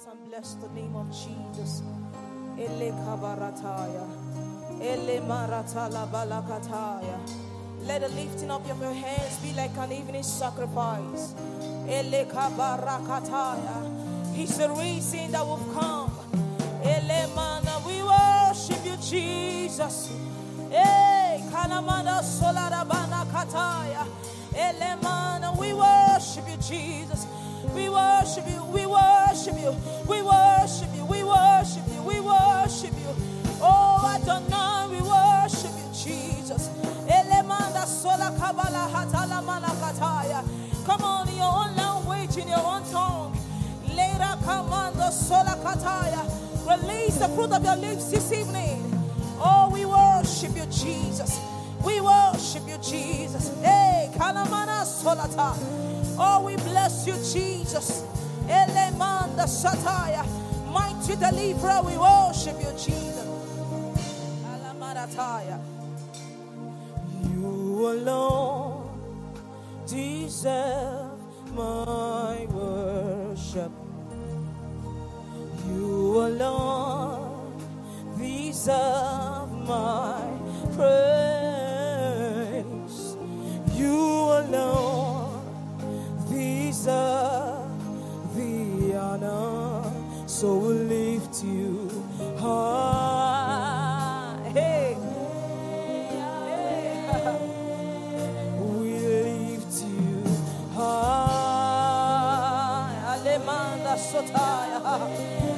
hands and bless the name of Jesus. Ele kabarataya. Ele maratala balakataya. Let the lifting up of your hands be like an evening sacrifice. Ele kabarakataya. He's the reason that we've come. Ele mana, we worship you, Jesus. Hey, kanamana solarabana kataya. Ele mana, we worship you, Jesus. We worship you, we worship you, we worship you, we worship you, we worship you. Oh, Adonai, we worship you, Jesus. Elemanda sola kabala hatala manakataya. Come on, in your own language, in your own tongue. Later, commando sola kataya. Release the fruit of your lips this evening. Oh, we worship you, Jesus. We worship you, Jesus. Hey, kalamana solata. Oh, we bless you, Jesus. Elemanda sataya. Mighty deliverer, we worship you, Jesus. Alamarataya. You alone deserve my worship. You alone deserve my praise. You alone deserve the honor. So we'll lift you high. Hey. Hey. We lift you high. Alemanda sotaya.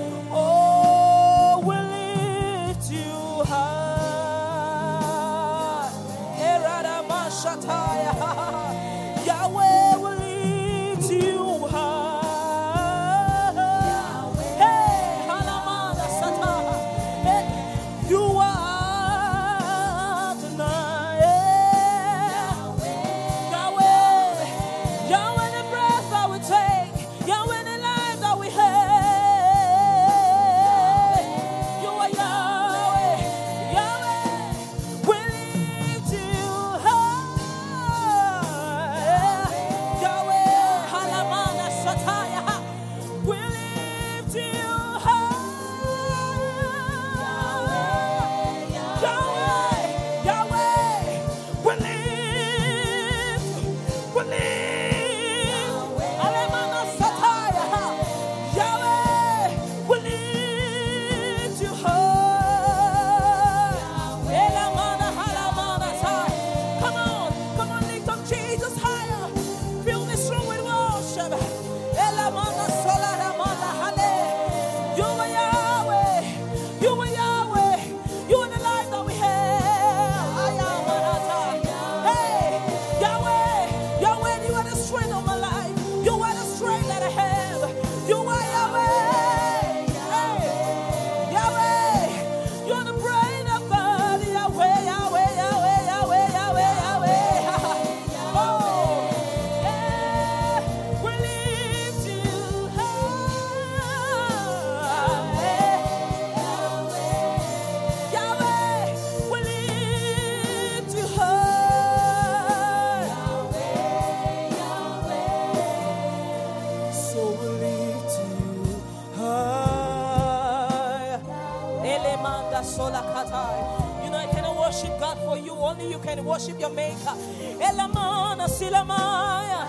Worship your Maker. Elamana silamaya.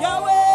Yahweh,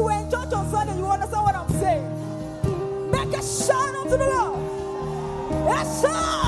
you were in church on Sunday, you understand what I'm saying. Make a shout unto the Lord. A shout.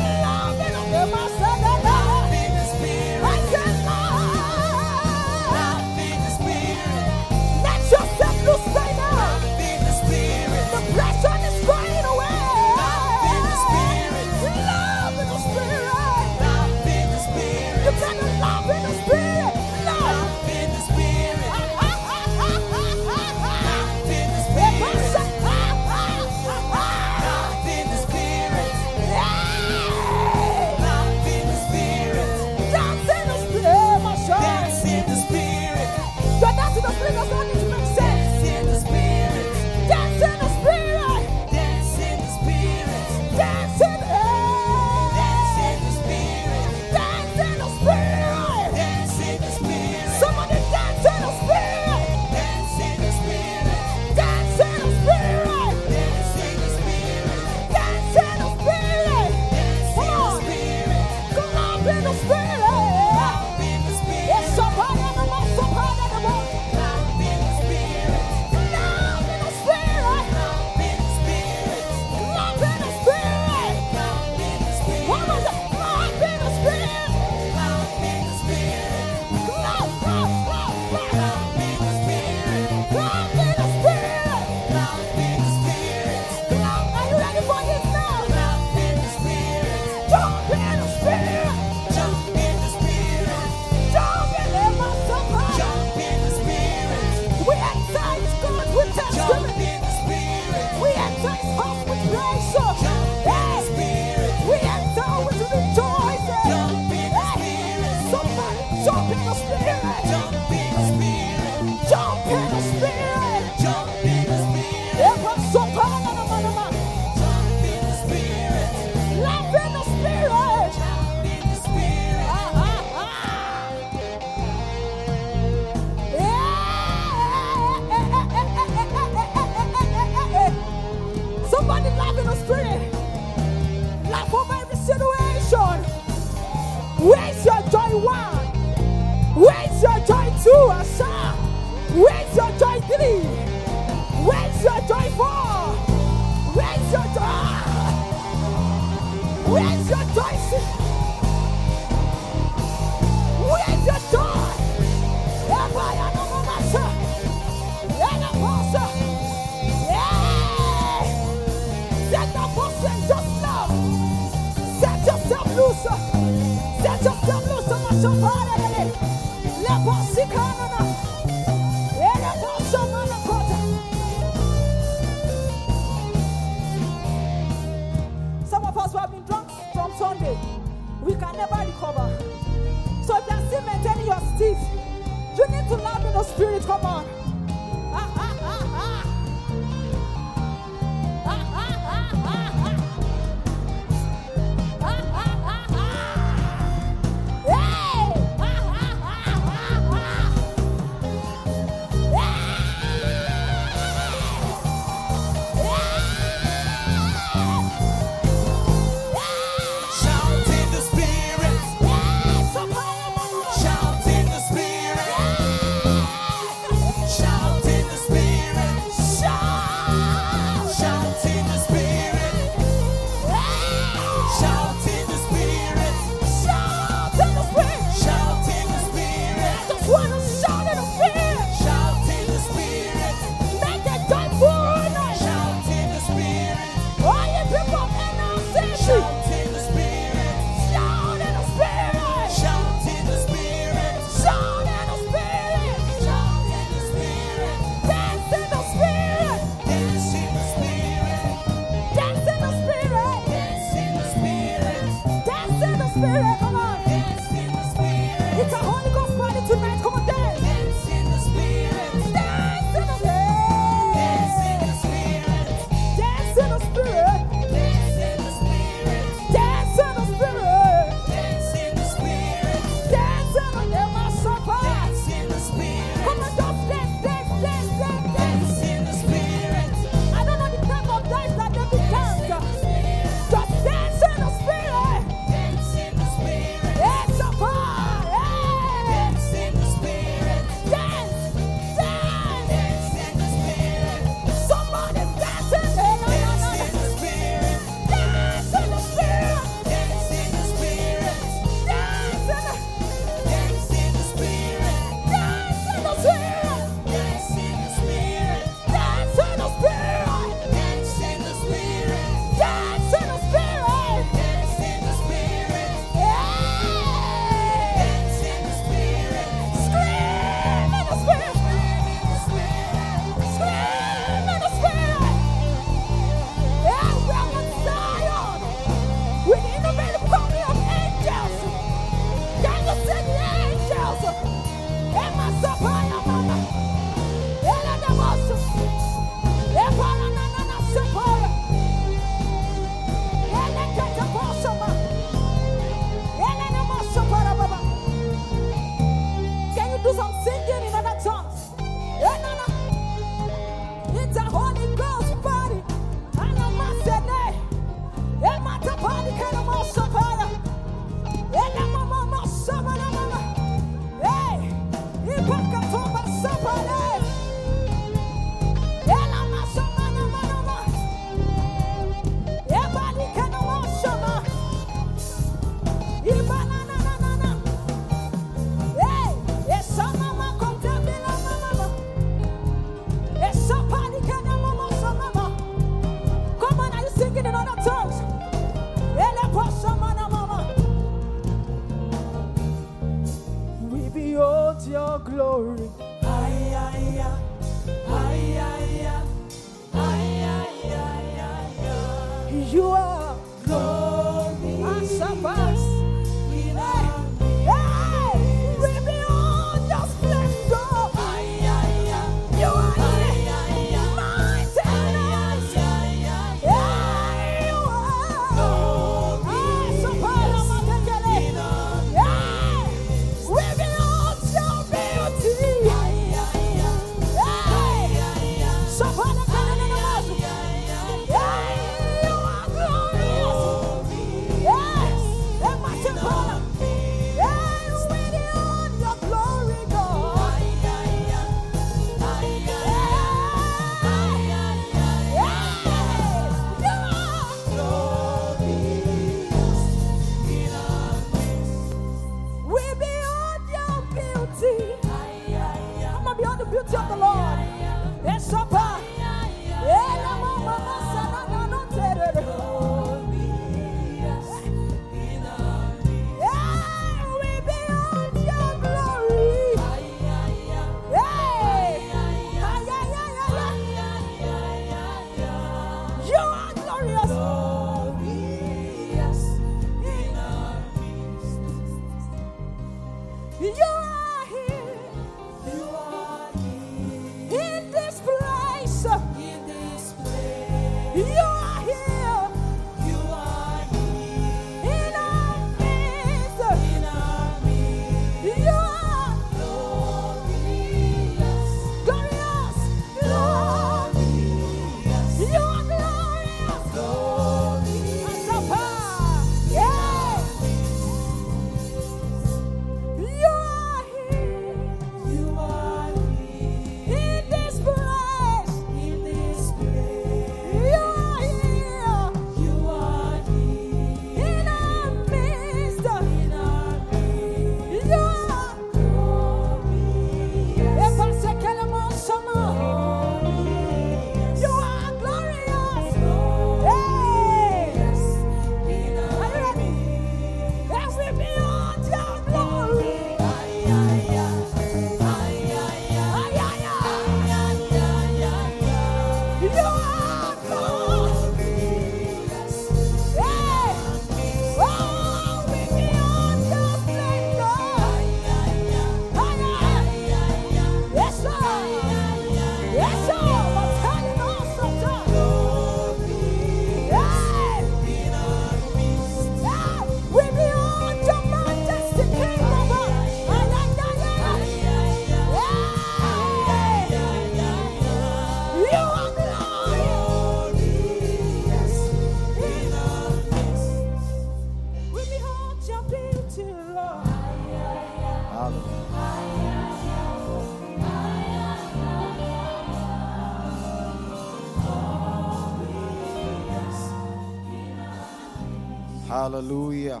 Hallelujah.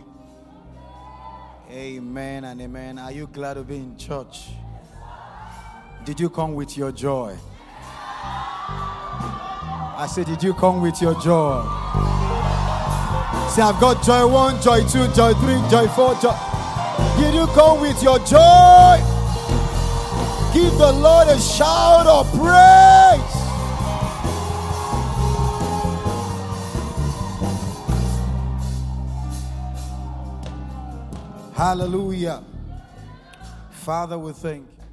Amen and amen. Are you glad to be in church? Did you come with your joy? I said, Did you come with your joy? See, I've got joy one, joy two, joy three, joy four, joy. Did you come with your joy? Give the Lord a shout of praise. Hallelujah. Father, we thank you.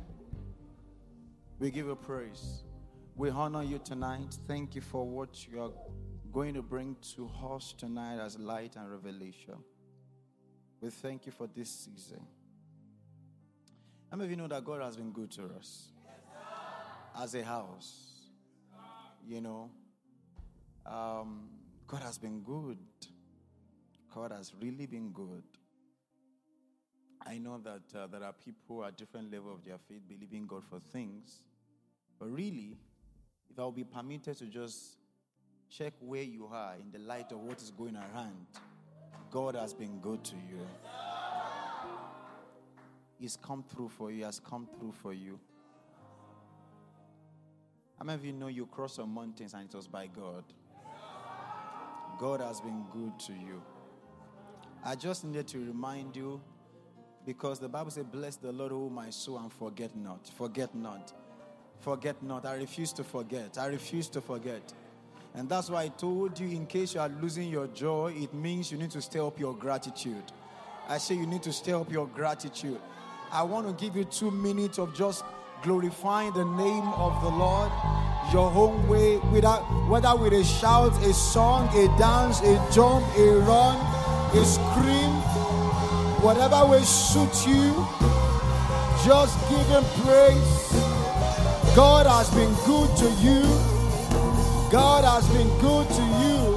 We give you praise. We honor you tonight. Thank you for what you are going to bring to us tonight as light and revelation. We thank you for this season. How many of you know that God has been good to us? As a house. You know, um, God has been good. God has really been good. I know that uh, there are people at different level of their faith believing God for things, but really, if I will be permitted to just check where you are in the light of what is going around, God has been good to you. He's come through for you. He has come through for you. How many of you know you crossed some mountains and it was by God? God has been good to you. I just needed to remind you because the Bible says, Bless the Lord, O my soul, and forget not. Forget not. Forget not. I refuse to forget. I refuse to forget. And that's why I told you, in case you are losing your joy, it means you need to stir up your gratitude. I say you need to stir up your gratitude. I want to give you two minutes of just glorifying the name of the Lord your own way, without whether with a shout, a song, a dance, a jump, a run, a scream, whatever way suits you, just give him praise. God has been good to you. God has been good to you.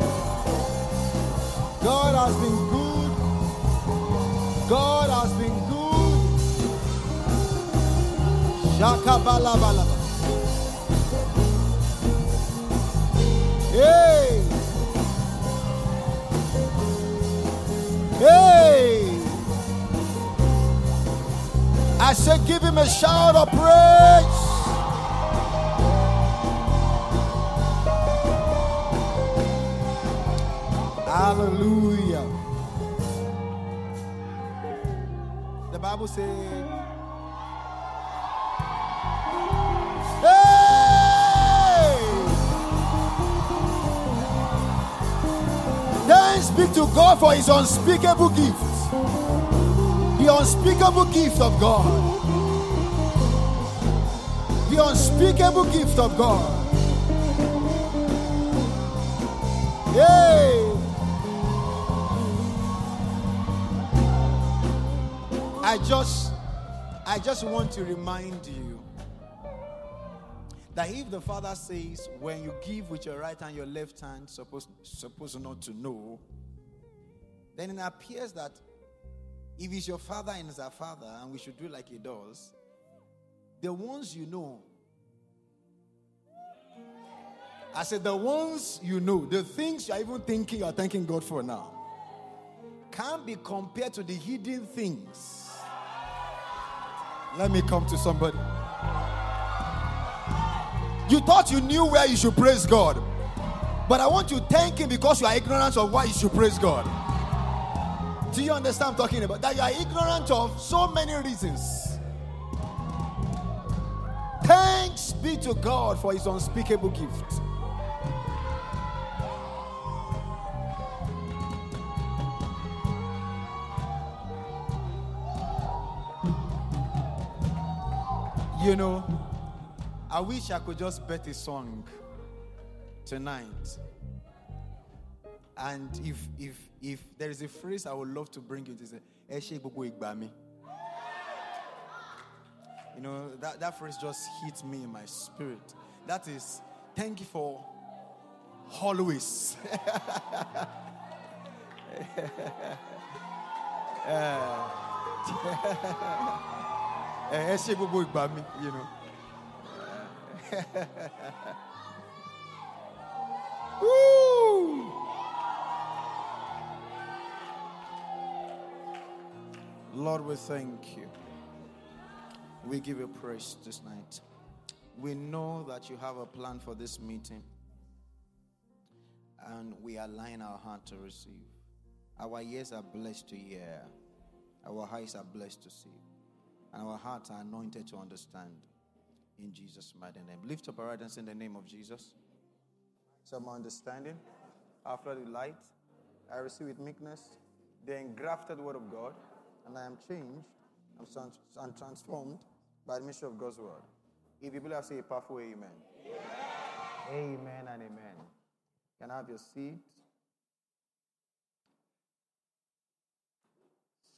God has been good. God has been good. Shakabalabala. Hey. Hey. I said, give him a shout of praise. Hallelujah. The Bible says, Hey! Then speak to God for his unspeakable gift. The unspeakable gift of God. The unspeakable gift of God. Yay! I just I just want to remind you that if the father says when you give with your right hand, your left hand supposed supposed not to know, then it appears that if it's your father and it's our father, and we should do like he does, the ones you know. I said the ones you know, the things you're even thinking you're thanking God for now, can't be compared to the hidden things. Let me come to somebody. You thought you knew where you should praise God. But I want you to thank Him because you are ignorant of why you should praise God. Do you understand I'm talking about? That you are ignorant of so many reasons. Thanks be to God for His unspeakable gift. You know, I wish I could just bet a song tonight. And if if if there is a phrase I would love to bring you, it is "Ẹ ṣé gbogbo ìgbà mi." You know, that, that phrase just hits me in my spirit. That is, thank you for always. Ṣé gbogbo ìgbà mi, you know. Woo! Lord, we thank you. We give you praise this night. We know that you have a plan for this meeting, and we align our heart to receive. Our ears are blessed to hear, our eyes are blessed to see, and our hearts are anointed to understand. In Jesus' mighty name. Lift up our right hands in the name of Jesus. Some understanding. After the light, I receive with meekness the engrafted word of God, and I am changed I'm trans and transformed by the mystery of God's word. If you believe, say a powerful amen. Amen, amen and amen. Can I have your seat?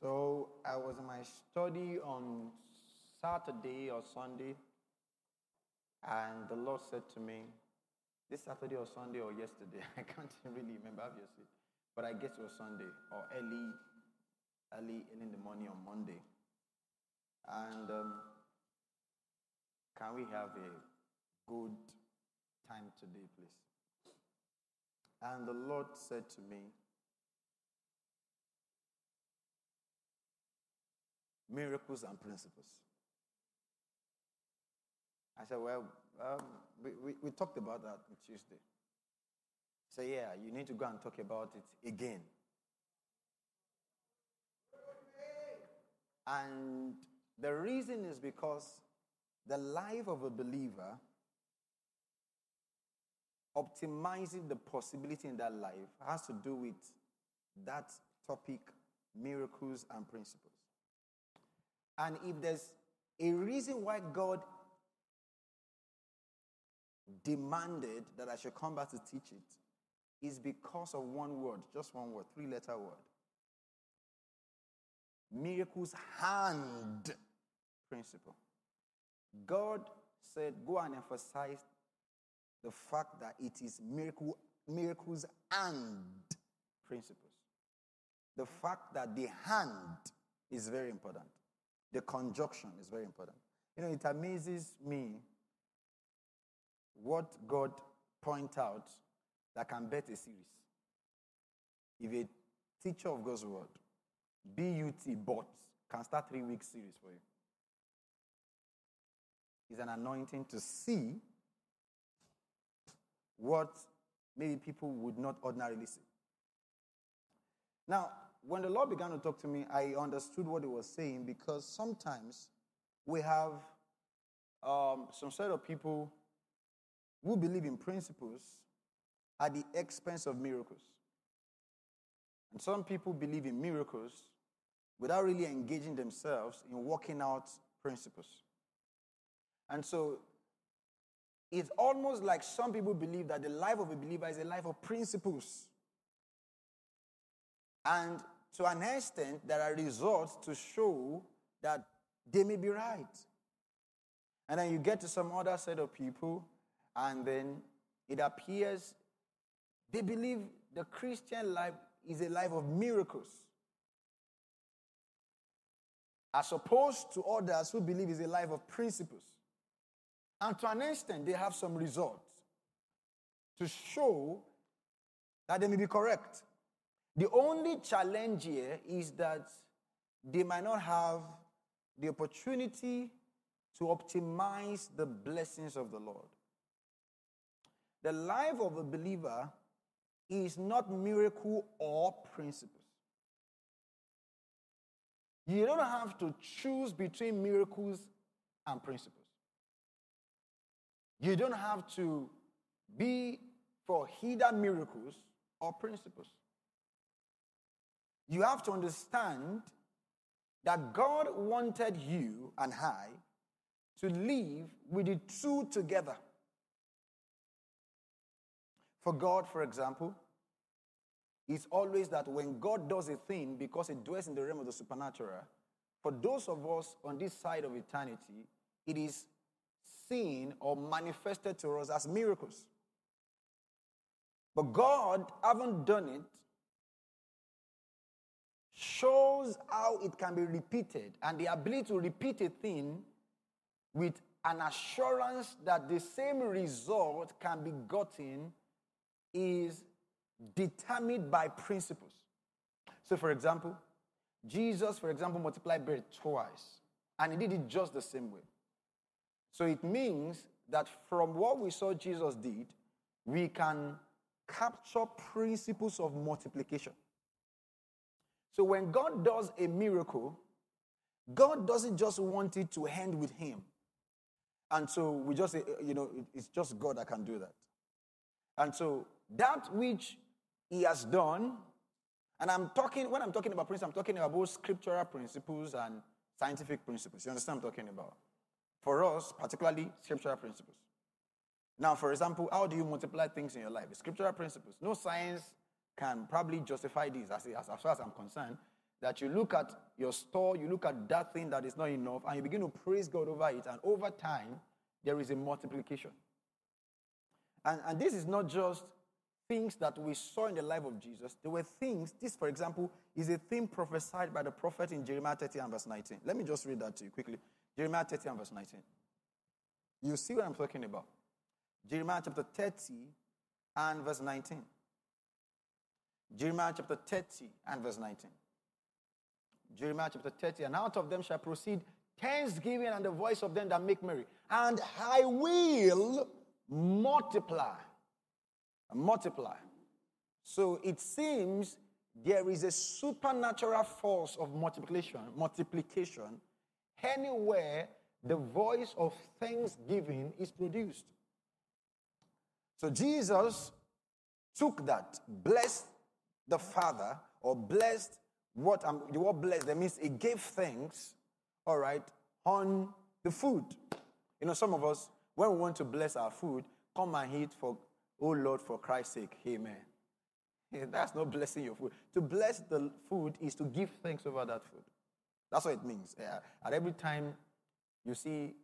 So I was in my study on Saturday or Sunday, and the Lord said to me, this Saturday or Sunday or yesterday, I can't really remember obviously, but I guess it was Sunday or early, early, in the morning on Monday. And um, can we have a good time today, please? And the Lord said to me, miracles and principles. I said, Well, um, we, we, we, talked about that on Tuesday. So, yeah, you need to go and talk about it again. And the reason is because the life of a believer, optimizing the possibility in that life, has to do with that topic miracles and principles. And if there's a reason why God demanded that I should come back to teach it, is because of one word, just one word, three letter word. Miracles hand principle. God said, go and emphasize the fact that it is miracle, miracles and principles. The fact that the hand is very important. The conjunction is very important. You know, it amazes me what God point out that can bet a series. If a teacher of God's word, BUT, but can start three week series for you. It's an anointing to see what maybe people would not ordinarily see. Now, when the Lord began to talk to me, I understood what He was saying because sometimes we have um, some set of people who believe in principles at the expense of miracles. And some people believe in miracles without really engaging themselves in working out principles. And so it's almost like some people believe that the life of a believer is a life of principles. And to an extent, there are results to show that they may be right. And then you get to some other set of people, and then it appears they believe the Christian life is a life of miracles. As opposed to others who believe it's a life of principles. And to an extent, they have some results to show that they may be correct. The only challenge here is that they might not have the opportunity to optimize the blessings of the Lord. The life of a believer is not miracle or principles. You don't have to choose between miracles and principles. You don't have to be for either miracles or principles. You have to understand that God wanted you and I to live with the two together. For God, for example, it's always that when God does a thing because it dwells in the realm of the supernatural, for those of us on this side of eternity, it is seen or manifested to us as miracles. But God, having done it, shows how it can be repeated and the ability to repeat a thing with an assurance that the same result can be gotten is determined by principles. So, for example, Jesus, for example, multiplied bread twice, and he did it just the same way. So it means that from what we saw Jesus did, we can capture principles of multiplication. So when God does a miracle, God doesn't just want it to end with him. And so we just say, you know, it's just God that can do that. And so that which he has done, and I'm talking, when I'm talking about principles, I'm talking about scriptural principles and scientific principles. You understand what I'm talking about? For us, particularly scriptural principles. Now, for example, how do you multiply things in your life? Scriptural principles. No science can probably justify this, as, as, as far as I'm concerned. That you look at your store, you look at that thing that is not enough, and you begin to praise God over it, and over time, there is a multiplication. And, and this is not just things that we saw in the life of Jesus. There were things, this, for example, is a thing prophesied by the prophet in Jeremiah 30 and verse 19. Let me just read that to you quickly. Jeremiah 30 and verse 19. You see what I'm talking about. Jeremiah chapter 30 and verse 19. Jeremiah chapter 30 and verse 19. Jeremiah chapter 30, and out of them shall proceed thanksgiving and the voice of them that make merry. And I will multiply. Multiply. So it seems there is a supernatural force of multiplication, multiplication anywhere the voice of thanksgiving is produced. So Jesus took that, blessed the Father, or blessed what um, the word blessed, that means he gave thanks, all right, on the food. You know, some of us, when we want to bless our food, come and eat for, oh Lord, for Christ's sake. Amen. That's not blessing your food. To bless the food is to give thanks over that food. That's what it means. Yeah. At every time you see,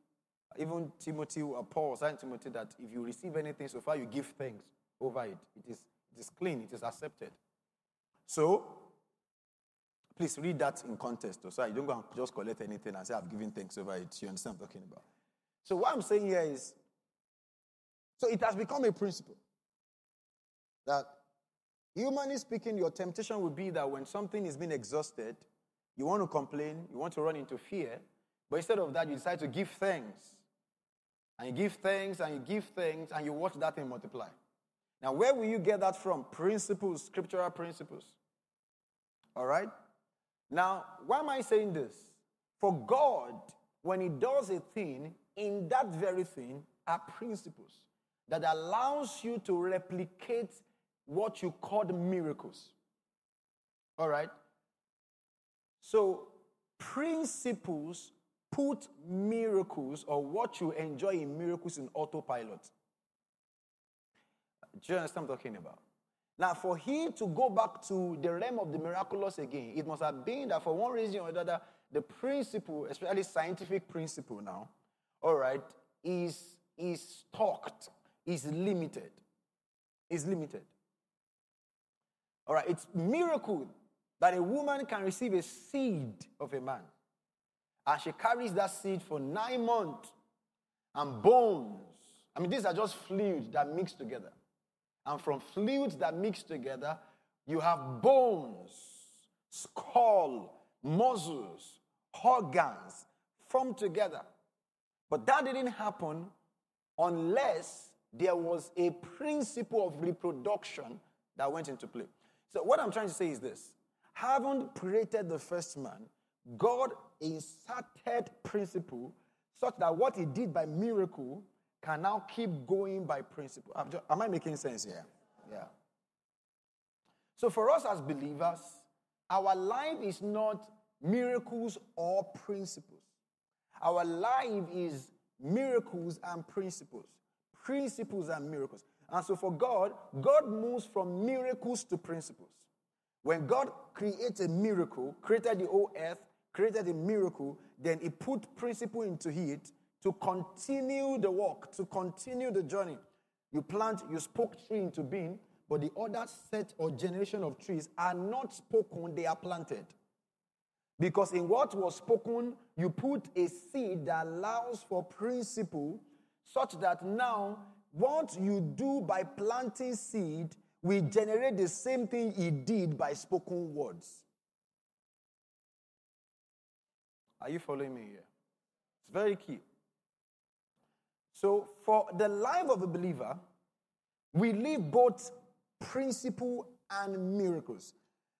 even Timothy or Paul saying Timothy that if you receive anything so far, you give thanks over it. It is, it is clean, it is accepted. So, please read that in context, so you don't go and just collect anything and say, I've given thanks over it. You understand what I'm talking about? So, what I'm saying here is so it has become a principle that, humanly speaking, your temptation would be that when something is being exhausted, you want to complain, you want to run into fear, but instead of that, you decide to give thanks. And you give thanks and you give thanks and you watch that thing multiply. Now, where will you get that from? Principles, scriptural principles. All right? Now, why am I saying this? For God, when He does a thing, in that very thing are principles that allows you to replicate what you call miracles. All right? So, principles put miracles or what you enjoy in miracles in autopilot. Do you understand what I'm talking about? Now, for him to go back to the realm of the miraculous again, it must have been that for one reason or another, the principle, especially scientific principle now, all right, is, is stalked, is limited. Is limited. All right, it's miracle that a woman can receive a seed of a man. And she carries that seed for nine months and bones. I mean, these are just fluids that mix together. And from fluids that mix together, you have bones, skull, muscles, organs formed together. But that didn't happen unless there was a principle of reproduction that went into play. So, what I'm trying to say is this having created the first man, God inserted principle such that what he did by miracle can now keep going by principle. Just, am I making sense here? Yeah. So for us as believers, our life is not miracles or principles. Our life is miracles and principles. Principles and miracles. And so for God, God moves from miracles to principles. When God creates a miracle, created the whole earth, created a miracle, then he put principle into it to continue the work, to continue the journey. You plant, you spoke tree into being, but the other set or generation of trees are not spoken, they are planted. Because in what was spoken, you put a seed that allows for principle, such that now what you do by planting seed will generate the same thing he did by spoken words. Are you following me here? It's very key. So, for the life of a believer, we live both principle and miracles.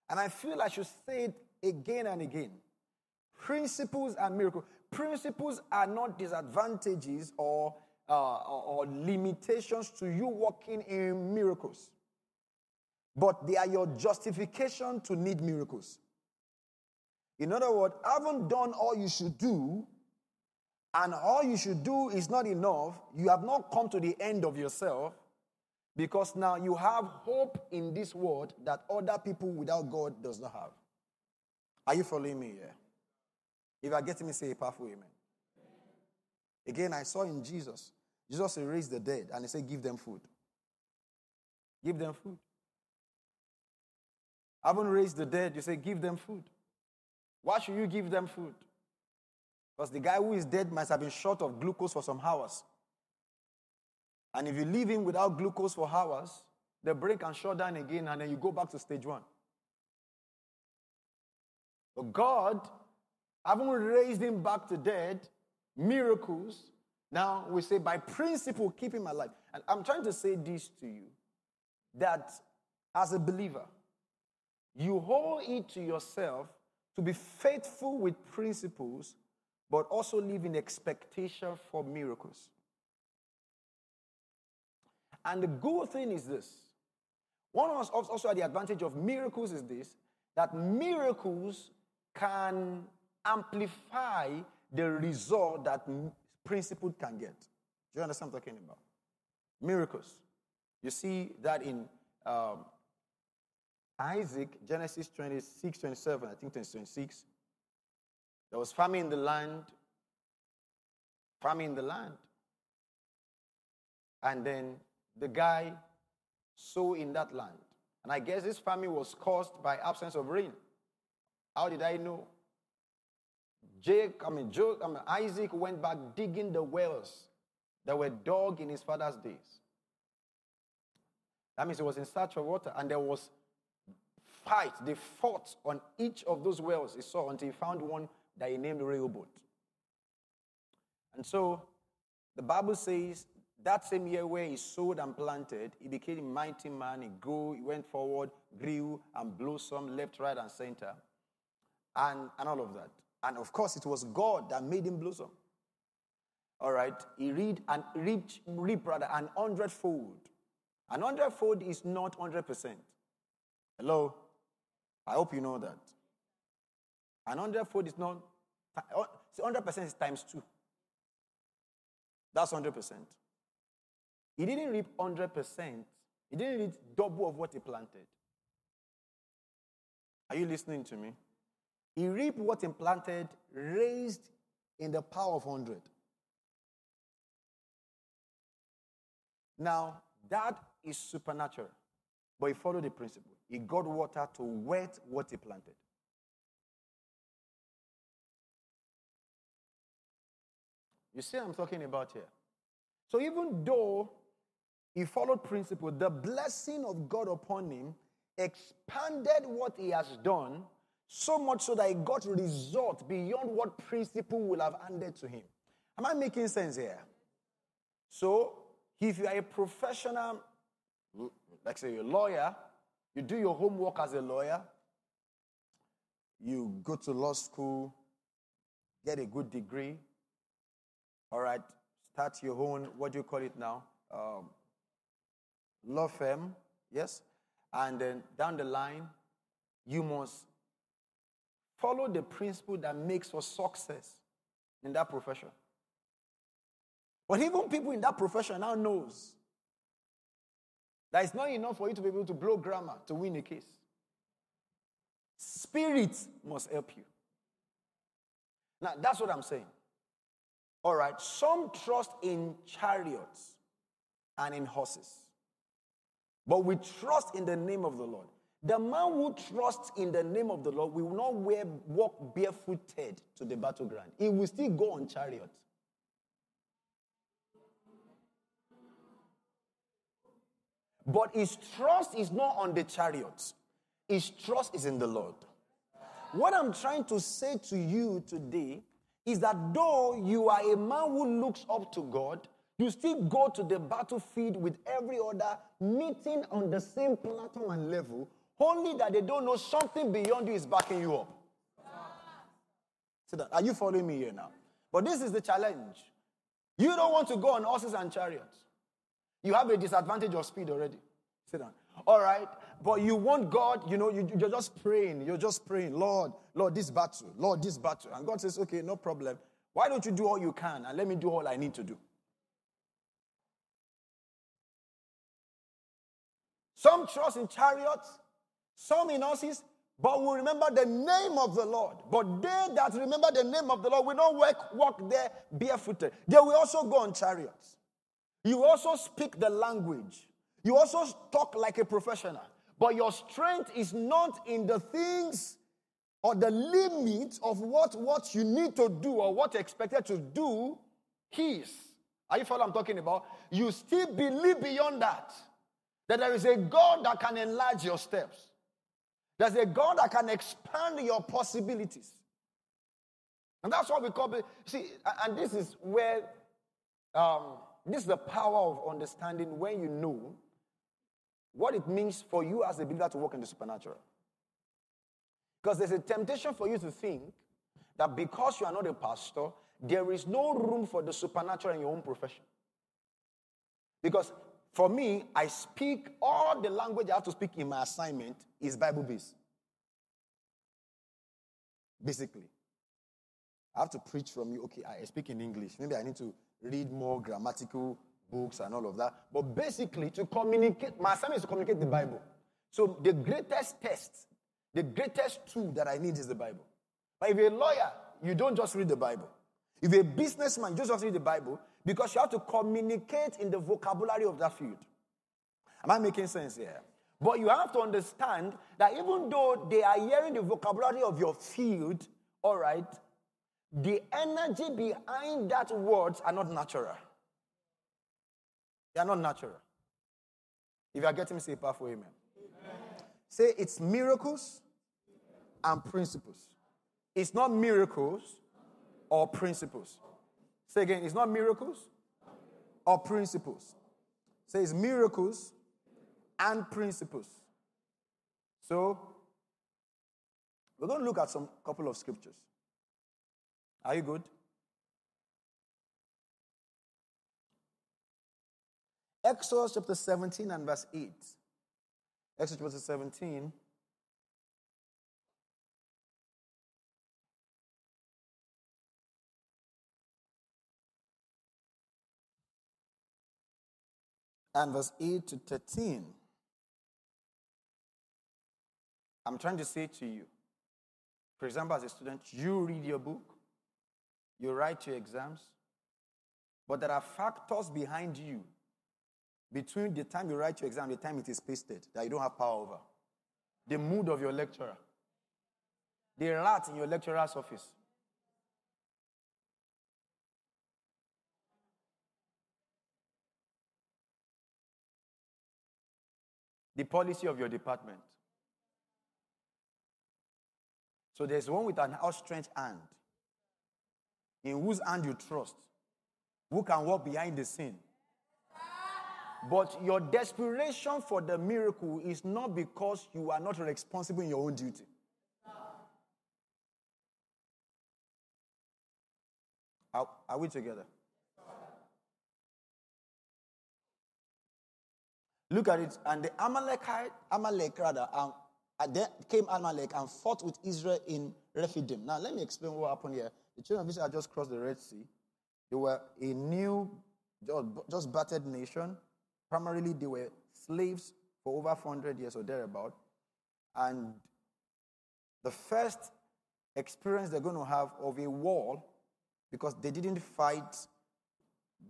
And I feel I should say it again and again. Principles and miracles. Principles are not disadvantages or, uh, or, limitations to you walking in miracles, but they are your justification to need miracles. In other words, haven't done all you should do, and all you should do is not enough, you have not come to the end of yourself because now you have hope in this world that other people without God does not have. Are you following me here? If you are getting me, say a powerful amen. Again, I saw in Jesus, Jesus raised the dead and he said, Give them food. Give them food. Haven't raised the dead, you say, Give them food. Why should you give them food? Because the guy who is dead must have been short of glucose for some hours. And if you leave him without glucose for hours, the brain can shut down again and then you go back to stage one. But God, having raised him back to dead, miracles, now we say by principle, keep him alive. And I'm trying to say this to you that as a believer, you hold it to yourself to be faithful with principles, but also live in expectation for miracles. And the good thing is this one of us also had the advantage of miracles is this that miracles can amplify the result that principle can get. Do you understand what I'm talking about? Miracles. You see that in um, Isaac, Genesis 26, 27, I think 26. There was famine in the land. Famine in the land. And then the guy sowed in that land. And I guess this famine was caused by absence of rain. How did I know? Jake, I mean, Joe, I mean, Isaac went back digging the wells that were dug in his father's days. That means he was in search of water, and there was fight. They fought on each of those wells he saw until he found one that he named Rehoboth. And so the Bible says that same year where he sowed and planted, he became a mighty man. He grew, he went forward, grew and blossomed left, right, and center, and, and all of that. And of course, it was God that made him blossom. All right, he read and reaped, reap rather an hundredfold. An hundredfold is not hundred percent. Hello, I hope you know that. An hundredfold is not. Uh, hundred percent is times two. That's hundred percent. He didn't reap 100%. He didn't reap double of what he planted. Are you listening to me? He reaped what he planted, raised in the power of 100. Now, that is supernatural. But he followed the principle. He got water to wet what he planted. You see, I'm talking about here. So even though he followed principle. The blessing of God upon him expanded what he has done so much so that he got result beyond what principle will have handed to him. Am I making sense here? So, if you are a professional, like say a lawyer, you do your homework as a lawyer, you go to law school, get a good degree, all right, start your own, what do you call it now? Um, law firm, yes? And then down the line, you must follow the principle that makes for success in that profession. But even people in that profession now knows that it's not enough for you to be able to blow grammar to win a case. Spirit must help you. Now, that's what I'm saying. All right, some trust in chariots and in horses. But we trust in the name of the Lord. The man who trusts in the name of the Lord will not wear, walk barefooted to the battleground. He will still go on chariot. But his trust is not on the chariots. His trust is in the Lord. What I'm trying to say to you today is that though you are a man who looks up to God, you still go to the battlefield with every other, meeting on the same platform and level, only that they don't know something beyond you is backing you up. See that? Are you following me here now? But this is the challenge. You don't want to go on horses and chariots. You have a disadvantage of speed already. Sit down. All right. But you want God, you know, you, you're just praying. You're just praying, Lord, Lord, this battle, Lord, this battle. And God says, okay, no problem. Why don't you do all you can and let me do all I need to do? Some trust in chariots, some in horses, but we remember the name of the Lord. But they that remember the name of the Lord will not walk, walk there barefooted. They will also go on chariots. You also speak the language. You also talk like a professional. But your strength is not in the things or the limits of what, what you need to do or what expected to do. His. Are you following I'm talking about? You still believe beyond that. That there is a God that can enlarge your steps. There's a God that can expand your possibilities. And that's what we call it. See, and this is where um, this is the power of understanding when you know what it means for you as a believer to walk in the supernatural. Because there's a temptation for you to think that because you are not a pastor, there is no room for the supernatural in your own profession. Because for me, I speak all the language I have to speak in my assignment is Bible based. Basically. I have to preach from you. Okay, I speak in English. Maybe I need to read more grammatical books and all of that. But basically, to communicate, my assignment is to communicate the Bible. So the greatest test, the greatest tool that I need is the Bible. But if you're a lawyer, you don't just read the Bible. If you're a businessman, you just read the Bible because you have to communicate in the vocabulary of that field. Am I making sense here? But you have to understand that even though they are hearing the vocabulary of your field, all right, the energy behind that words are not natural. They are not natural. If you are getting me, say powerful amen. amen. Say it's miracles and principles. It's not miracles or principles. Say again, it's not miracles or principles. Say it's miracles and principles. So, we're going to look at some couple of scriptures. Are you good? Exodus chapter 17 and verse 8. Exodus chapter 17. And verse 8 to 13. I'm trying to say to you, for example, as a student, you read your book, you write your exams, but there are factors behind you between the time you write your exam and the time it is pasted that you don't have power over. The mood of your lecturer, the rat in your lecturer's office. The policy of your department. So there's one with an outstretched hand, in whose hand you trust, who can walk behind the scene but your desperation for the miracle is not because you are not responsible in your own duty. Are, are we together? Look at it. And the Amalekite, Amalek rather, um, then came Amalek and fought with Israel in Rephidim. Now, let me explain what happened here. The children of Israel just crossed the Red Sea. They were a new, just, just battered nation. Primarily, they were slaves for over 400 years or thereabout. And the first experience they're going to have of a war because they didn't fight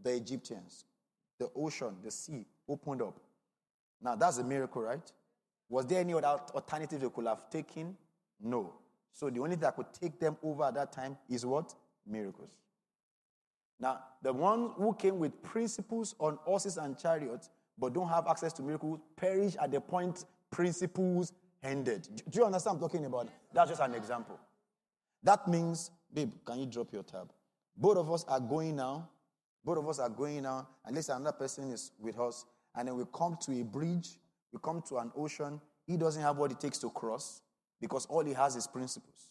the Egyptians, the ocean, the sea opened up. Now, that's a miracle, right? Was there any other alternative they could have taken? No. So the only thing that could take them over at that time is what? Miracles. Now, the ones who came with principles on horses and chariots, but don't have access to miracles, perish at the point principles ended. Do you understand I'm talking about? That's just an example. That means Babe, can you drop your tab? Both of us are going now. Both of us are going now. And let's another person is with us. And then we come to a bridge, we come to an ocean. He doesn't have what it takes to cross because all he has is principles.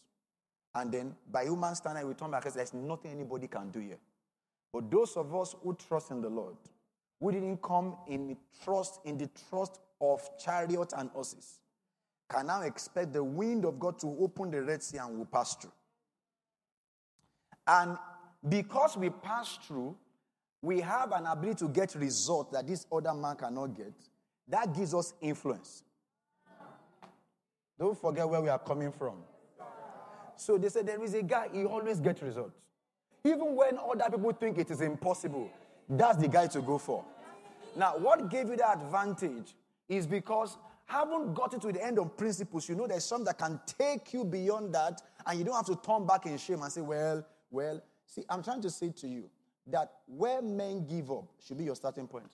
And then by human standard, we turn back and there's nothing anybody can do here. But those of us who trust in the Lord, who didn't come in trust in the trust of chariot and horses, can now expect the wind of God to open the Red Sea and we'll pass through. And because we pass through, we have an ability to get results that this other man cannot get. That gives us influence. Don't forget where we are coming from. So they said there is a guy, he always gets results. Even when other people think it is impossible, that's the guy to go for. Now, what gave you that advantage is because haven't gotten to the end of principles, you know there's some that can take you beyond that, and you don't have to turn back in shame and say, Well, well. See, I'm trying to say to you that where men give up should be your starting point.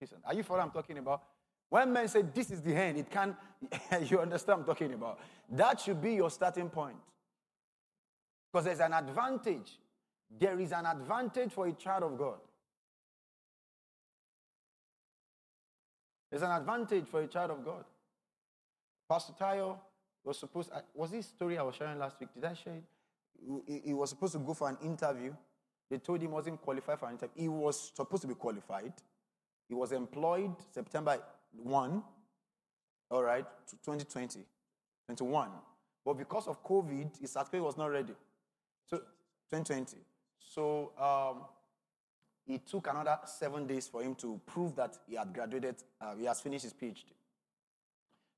Listen, are you following I'm talking about? When men say this is the end, it can you understand I'm talking about. That should be your starting point. Because there's an advantage. There is an advantage for a child of God. There's an advantage for a child of God. Pastor Tayo was supposed, was this story I was sharing last week? Did I share it? He, was supposed to go for an interview. They told him he wasn't qualified for an interview. He was supposed to be qualified. He was employed September 1, all right, 2020, 21. But because of COVID, his certificate was not ready. So, 2020. So, um, it took another seven days for him to prove that he had graduated, uh, he has finished his PhD.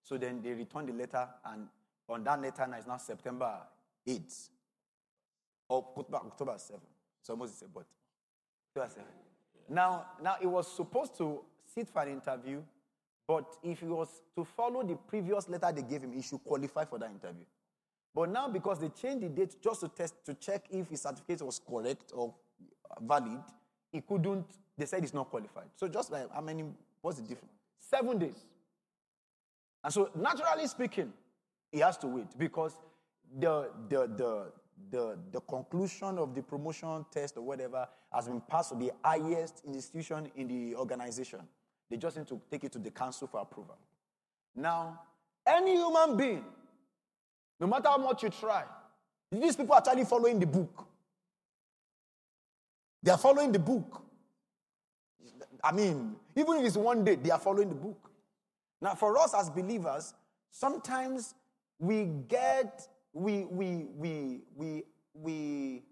So then they returned the letter, and on that letter, now it's now September 8th, Oh, or October 7th. It's almost a but. October 7th. Now, now, it was supposed to sit for an interview, but if he was to follow the previous letter they gave him, he should qualify for that interview. But now, because they changed the date just to test to check if his certificate was correct or valid, he couldn't. They said he's not qualified. So just like how many? What's the difference? Seven days. And so, naturally speaking, he has to wait because the the the the, the conclusion of the promotion test or whatever has been passed to the highest institution in the organization. They just need to take it to the council for approval. Now, any human being, no matter how much you try, these people are actually following the book. They are following the book. I mean, even if it's one day, they are following the book. Now, for us as believers, sometimes we get, we, we, we, we, we,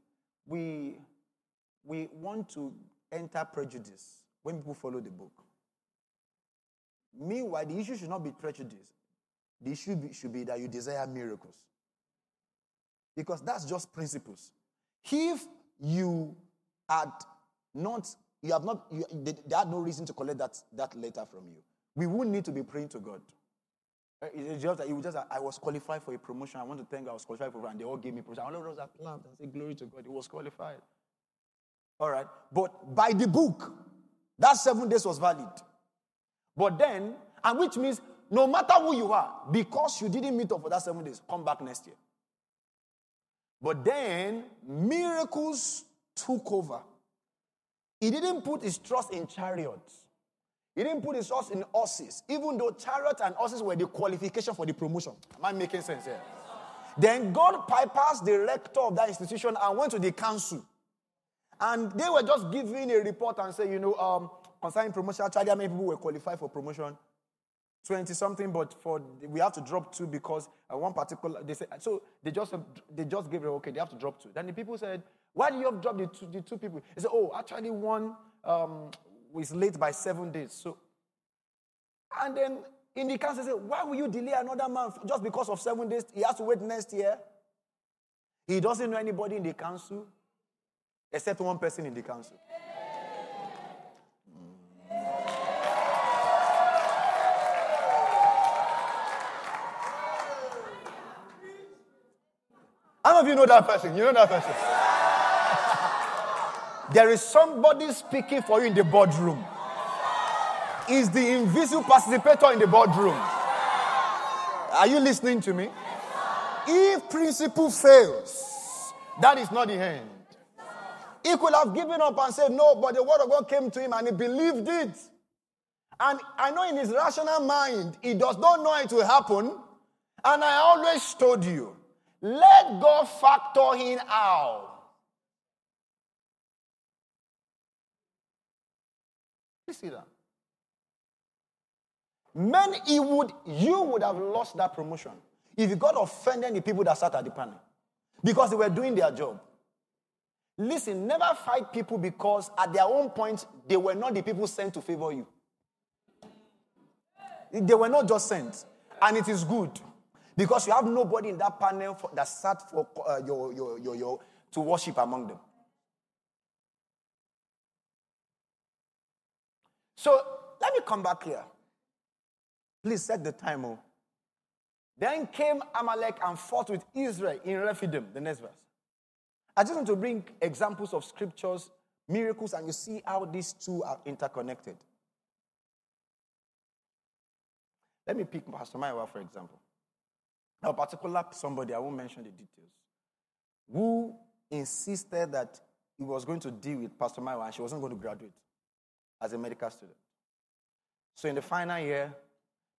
we, we want to enter prejudice when people follow the book. Meanwhile, the issue should not be prejudice. The issue be, should be that you desire miracles. Because that's just principles. If you had not, you have not, you, they, they, had no reason to collect that, that letter from you. We wouldn't need to be praying to God. Eh, it's just that you just, I was qualified for a promotion. I want to thank God I was qualified for it, and they all gave me promotion. All of those clapped and said, Glory to God. He was qualified. All right. But by the book, that seven days was valid. But then, and which means no matter who you are, because you didn't meet up for that seven days, come back next year. But then miracles took over. He didn't put his trust in chariots. He didn't put his trust in horses, even though chariot and horses were the qualification for the promotion. Am I making sense here? Then God bypassed the rector of that institution and went to the council. And they were just giving a report and say, you know, um, concerning promotion, actually, many people were qualified for promotion? 20 something, but for we have to drop two because uh, one particular they said so they just they just gave it okay, they have to drop two. Then the people said, Why do you have dropped the two, the two people? They said, Oh, actually one um, was late by seven days. So and then in the council said, Why will you delay another month just because of seven days? He has to wait next year. He doesn't know anybody in the council except one person in the council. Hmm. How many of you know that person? You know that person? There is somebody speaking for you in the boardroom. Is the invisible participator in the boardroom. Are you listening to me? If principle fails, that is not the end. He could have given up and said no, but the word of God came to him and he believed it. And I know in his rational mind, he does not know it will happen. And I always told you, let God factor in how. Please see that. Men, he would, you would have lost that promotion if you got offended the people that sat at the panel because they were doing their job. Listen, never fight people because at their own point, they were not the people sent to favor you. They were not just sent. And it is good because you have nobody in that panel for, that sat for uh, your, your, your, your, to worship among them. So let me come back here. Please set the time. Oh. Then came Amalek and fought with Israel in Rephidim, the next verse. I just want to bring examples of scriptures, miracles, and you see how these two are interconnected. Let me pick Pastor Maiwa, for example. Now, particular somebody, I won't mention the details, who insisted that he was going to deal with Pastor Maiwa and she wasn't going to graduate as a medical student. So in the final year,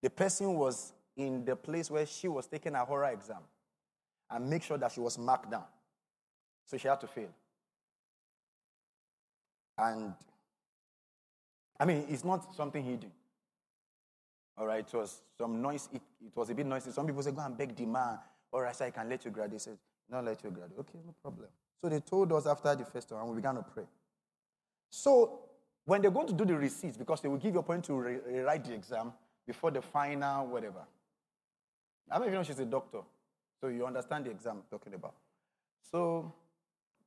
the person was in the place where she was taking a horror exam and make sure that she was marked down. So she had to fail. And I mean, it's not something hidden. All right, it was some noise. It, it was a bit noisy. Some people say, go and beg the man. All right, so I can let you graduate. They said, not let you graduate. Okay, no problem. So they told us after the festival, and we began to pray. So when they're going to do the resits, because they will give you a point to re- write the exam before the final, whatever. I don't even know she's a doctor, so you understand the exam I'm talking about. So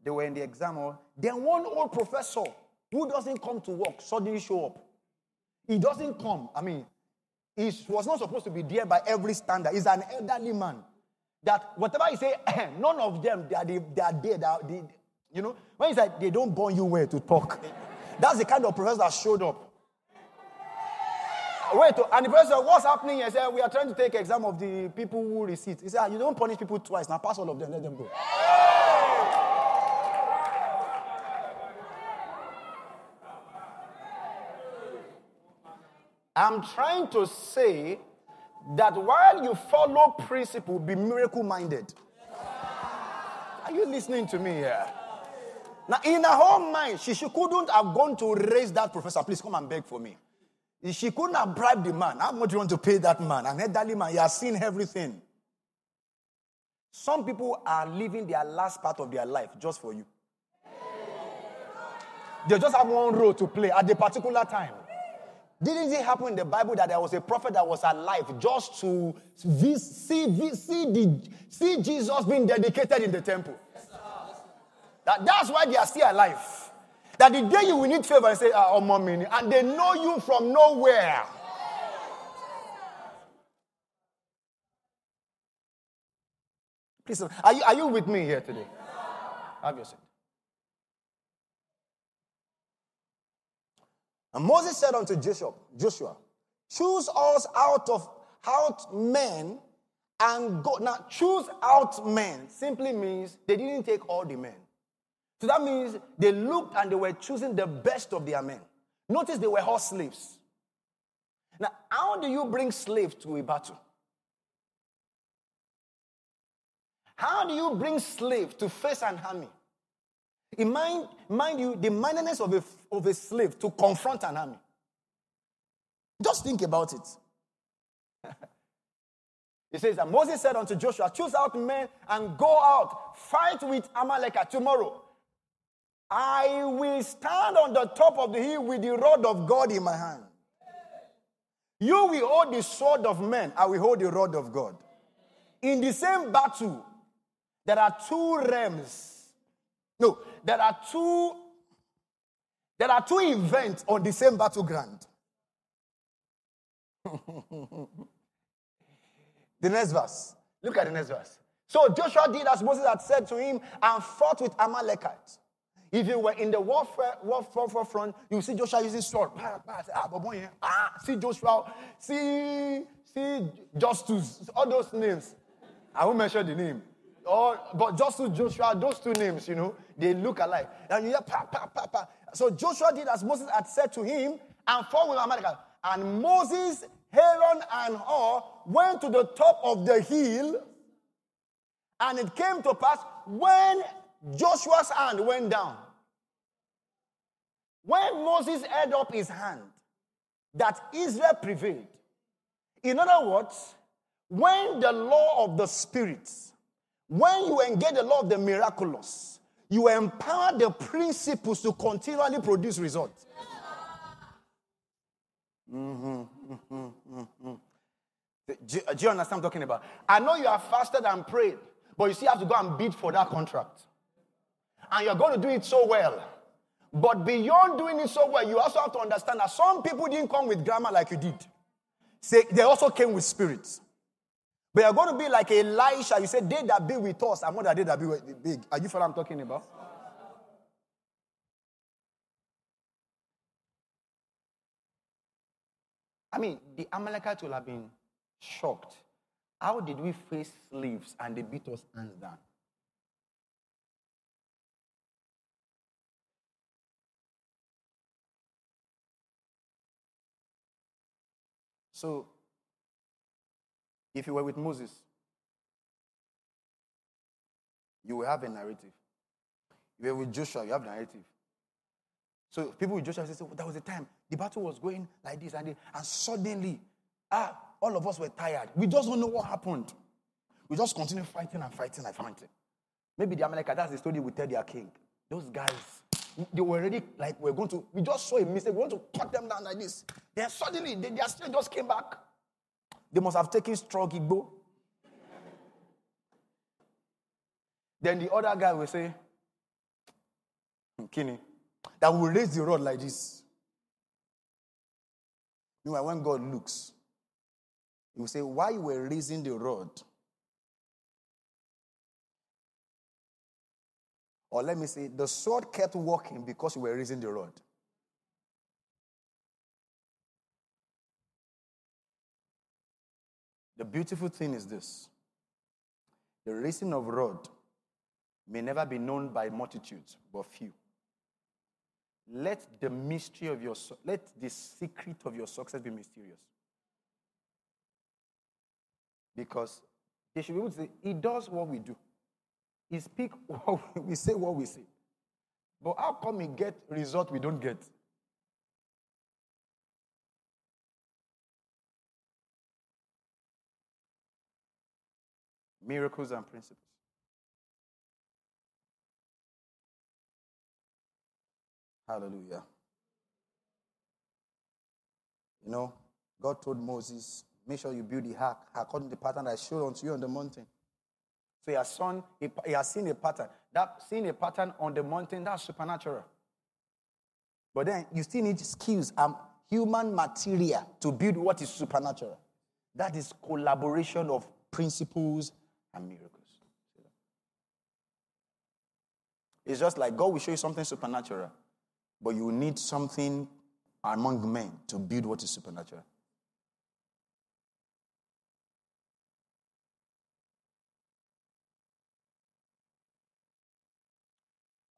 they were in the exam hall. Then one old professor who doesn't come to work suddenly show up. He doesn't come. I mean, he was not supposed to be there by every standard. He's an elderly man. That whatever he say, none of them they are, they, they are there. They you know, when he said they don't born you where to talk. That's the kind of professor that showed up. Wait, oh, and the professor, what's happening? He said, we are trying to take exam of the people who receive. He said, ah, you don't punish people twice. Now pass all of them, let them go. I'm trying to say that while you follow principle, be miracle minded. Are you listening to me here? Now, in her own mind, she, she couldn't have gone to raise that professor. Please come and beg for me. She couldn't have bribed the man. How much do you want to pay that man? And elderly man, he has seen everything. Some people are living their last part of their life just for you. They just have one role to play at a particular time. Didn't it happen in the Bible that there was a prophet that was alive just to see, see, see, the, see Jesus being dedicated in the temple? That, that's why they are still alive. That the day you will need favor and say, ah, oh, mommy, and they know you from nowhere. Please, are you, are you with me here today? Have your seat. And Moses said unto Joshua, Joshua, choose us out of out men and go. Now, choose out men simply means they didn't take all the men. So that means they looked and they were choosing the best of their men. Notice they were all slaves. Now, how do you bring slaves to a battle? How do you bring slaves to face an army? In mind, mind you, the mindedness of a, of a slave to confront an army. Just think about it. he says that Moses said unto Joshua, Choose out men and go out, fight with Amalek tomorrow. I will stand on the top of the hill with the rod of God in my hand. You will hold the sword of men, I will hold the rod of God. In the same battle, there are two realms. No, there are two there are two events on the same battleground. the next verse. Look at the next verse. So Joshua did as Moses had said to him and fought with Amalekites. If you were in the warfare, warfare front, you see Joshua using sword. Ah, ah, see Joshua, see, see Justus, all those names. I won't mention the name. Or, but just Joshua, those two names, you know, they look alike. And you hear pa, pa, pa, pa. So Joshua did as Moses had said to him and fought with Amalek. And Moses, Aaron, and Hur went to the top of the hill. And it came to pass when Joshua's hand went down, when Moses held up his hand, that Israel prevailed. In other words, when the law of the spirits, when you engage the law of the miraculous, you empower the principles to continually produce results. Mm-hmm, mm-hmm, mm-hmm. Do, do you understand what I'm talking about? I know you have fasted and prayed, but you still have to go and bid for that contract. And you're going to do it so well. But beyond doing it so well, you also have to understand that some people didn't come with grammar like you did. Say they also came with spirits. But you're going to be like Elisha. You said, They that be with us and more than they that be big. Are you what I'm talking about? I mean, the Amalekites will have been shocked. How did we face slaves and they beat us hands down? So, if you were with Moses, you will have a narrative. If you were with Joshua, you have a narrative. So people with Joshua say, so there was a time the battle was going like this and, and suddenly, ah, all of us were tired. We just don't know what happened. We just continue fighting and fighting and fighting. Maybe the Amalekite, that's the story we tell their king. Those guys, they were already like, we're going to, we just saw a mistake. We want to cut them down like this. Then suddenly, they, their strength just came back. They must have taken strong Igbo. then the other guy will say, Kini, that will raise the rod like this. You Meanwhile, when God looks, he will say, Why you were raising the rod? Or let me say, the sword kept walking because you were raising the rod. The beautiful thing is this the raising of rod may never be known by multitudes, but few. Let the mystery of your let the secret of your success be mysterious. Because they should be able to say, He does what we do. He speak what we say what we say. But how come we get result we don't get? Miracles and principles. Hallelujah. You know, God told Moses, make sure you build the ark according to the pattern I showed unto you on the mountain. So he has, seen, he has seen a pattern. That seeing a pattern on the mountain, that's supernatural. But then you still need skills and human material to build what is supernatural. That is collaboration of principles and miracles. It's just like God will show you something supernatural, but you need something among men to build what is supernatural.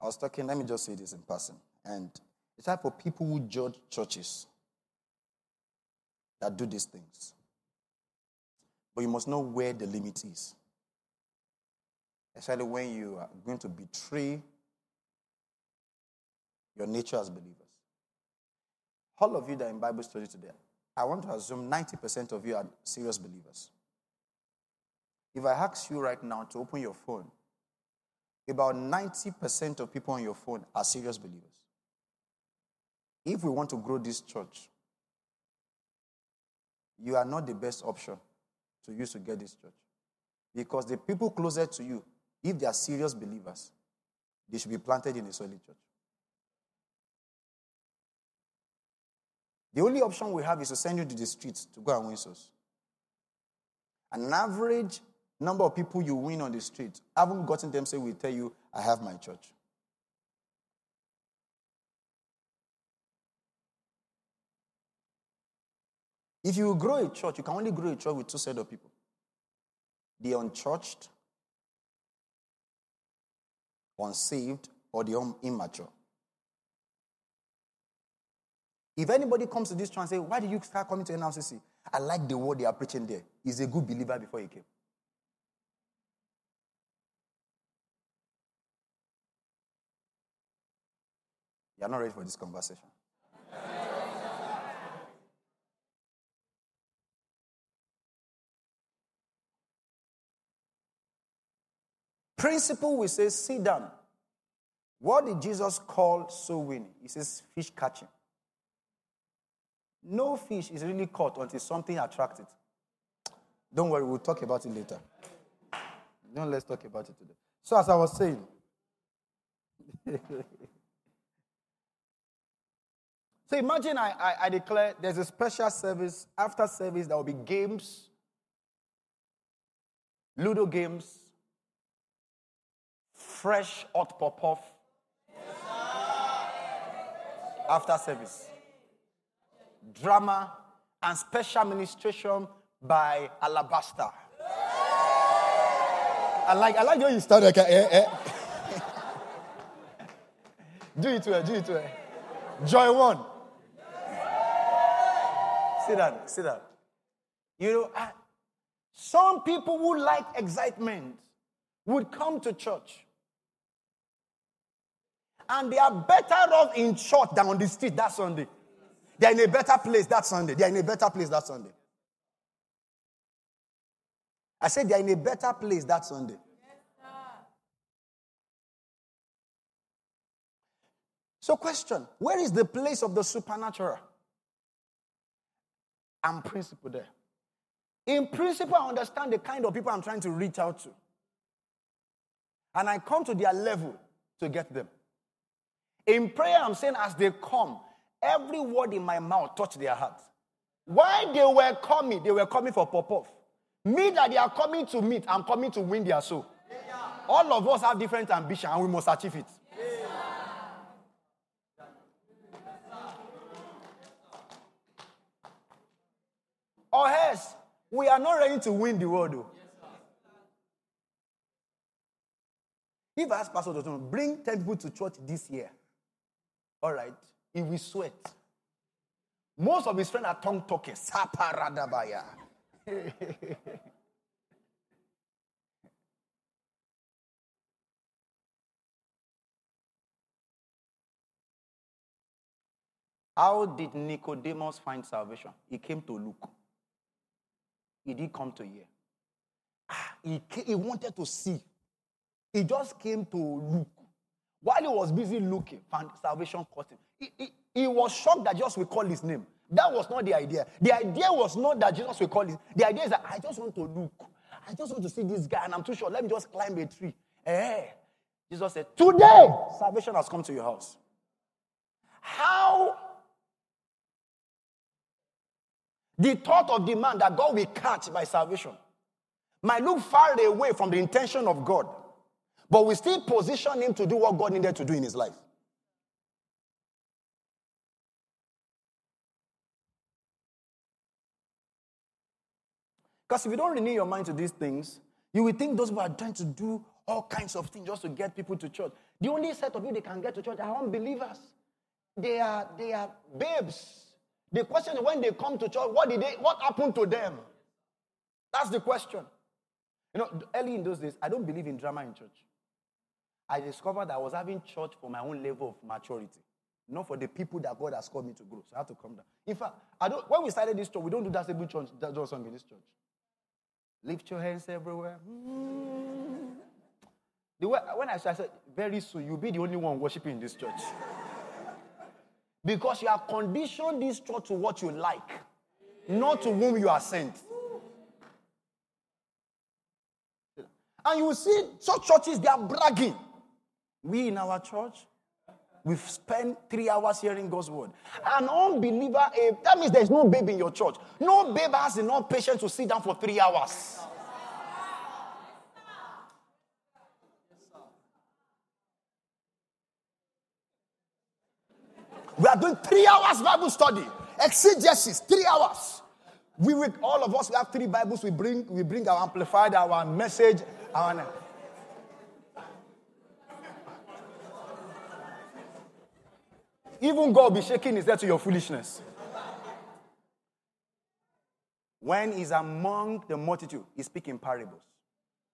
I was talking, let me just say this in person. And the type of people who judge churches that do these things. But you must know where the limit is. Especially when you are going to betray your nature as believers. All of you that are in Bible study today, I want to assume 90% of you are serious believers. If I ask you right now to open your phone about 90% of people on your phone are serious believers. If we want to grow this church, you are not the best option to use to get this church. Because the people closer to you, if they are serious believers, they should be planted in a solid church. The only option we have is to send you to the streets to go and win souls. An average number of people you win on the street I haven't gotten them say, We tell you, I have my church. If you grow a church, you can only grow a church with two set of people. the unchurched, unsaved, or the immature. If anybody comes to this church and say, Why did you start coming to NRCC? I like the word they are preaching there. He's a good believer before he came. You're not ready for this conversation. Principle, we say, sit down. What did Jesus call so winning? He says fish catching. No fish is really caught until something attracts it. Don't worry, we'll talk about it later. Don't let's talk about it today. So, as I was saying, so imagine I, I, I declare there's a special service after service. There will be games, Ludo games, fresh hot pop off after service drama, and special ministration by Alabaster. I like, I like the way you started. Okay, eh, eh. do it to well, do it well. Joy one. Sit down, sit down. You know, I, some people who like excitement would come to church. And they are better off in church than on the street that Sunday. They're in a better place that Sunday. They're in a better place that Sunday. I said they're in a better place that Sunday. so, question Where is the place of the supernatural? Principle there. In principle, I understand the kind of people I'm trying to reach out to. And I come to their level to get them. In prayer, I'm saying as they come, Every word in my mouth touched their heart. Why they were coming, they were coming for pop-off. Me that they are coming to meet, I'm coming to win their soul. All of us have different ambition and we must achieve it. Or else, we are not ready to win the world. Though. If I ask Pastor to bring 10 people to church this year, all right, he will sweat. Most of his friends are tongue talking. Saparadabaya. How did Nicodemus find salvation? He came to look. He didn't come to hear. Ah, he, came, he wanted to see. He just came to look. While he was busy looking, found salvation caught him. He, he, he, was shocked that Jesus will call his name. That was not the idea. The idea was not that Jesus will call his. The idea is that I just want to look. I just want to see this guy, and I'm too short. Let me just climb a tree. Eh. Jesus said, Today, salvation has come to your house. How the thought of the man that God will catch by salvation might look far away from the intention of God. But we still position him to do what God needed to do in his life. Because if you don't renew your mind to these things, you will think those people are trying to do all kinds of things just to get people to church. The only set of people they can get to church are unbelievers. They are, they are babes. The question when they come to church, what did they what happened to them? That's the question. You know, early in those days, I don't believe in drama in church. I discovered I was having church for my own level of maturity, not for the people that God has called me to grow. So I have to come down. In fact, I don't, when we started this church, we don't do that simple church that does song in this church. Lift your hands everywhere. Mm. The way, when I said, very soon you'll be the only one worshiping in this church. Because you have conditioned this church to what you like, not to whom you are sent. And you see such churches, they are bragging. We in our church, we've spent three hours hearing God's word. An unbeliever, eh, that means there's no babe in your church. No babe has enough patience to sit down for three hours. We are doing three hours Bible study, exegesis, three hours. We will, all of us, we have three Bibles. We bring, we bring our amplified, our message, our. Even God will be shaking his head to your foolishness. When he's among the multitude, he speaks in parables.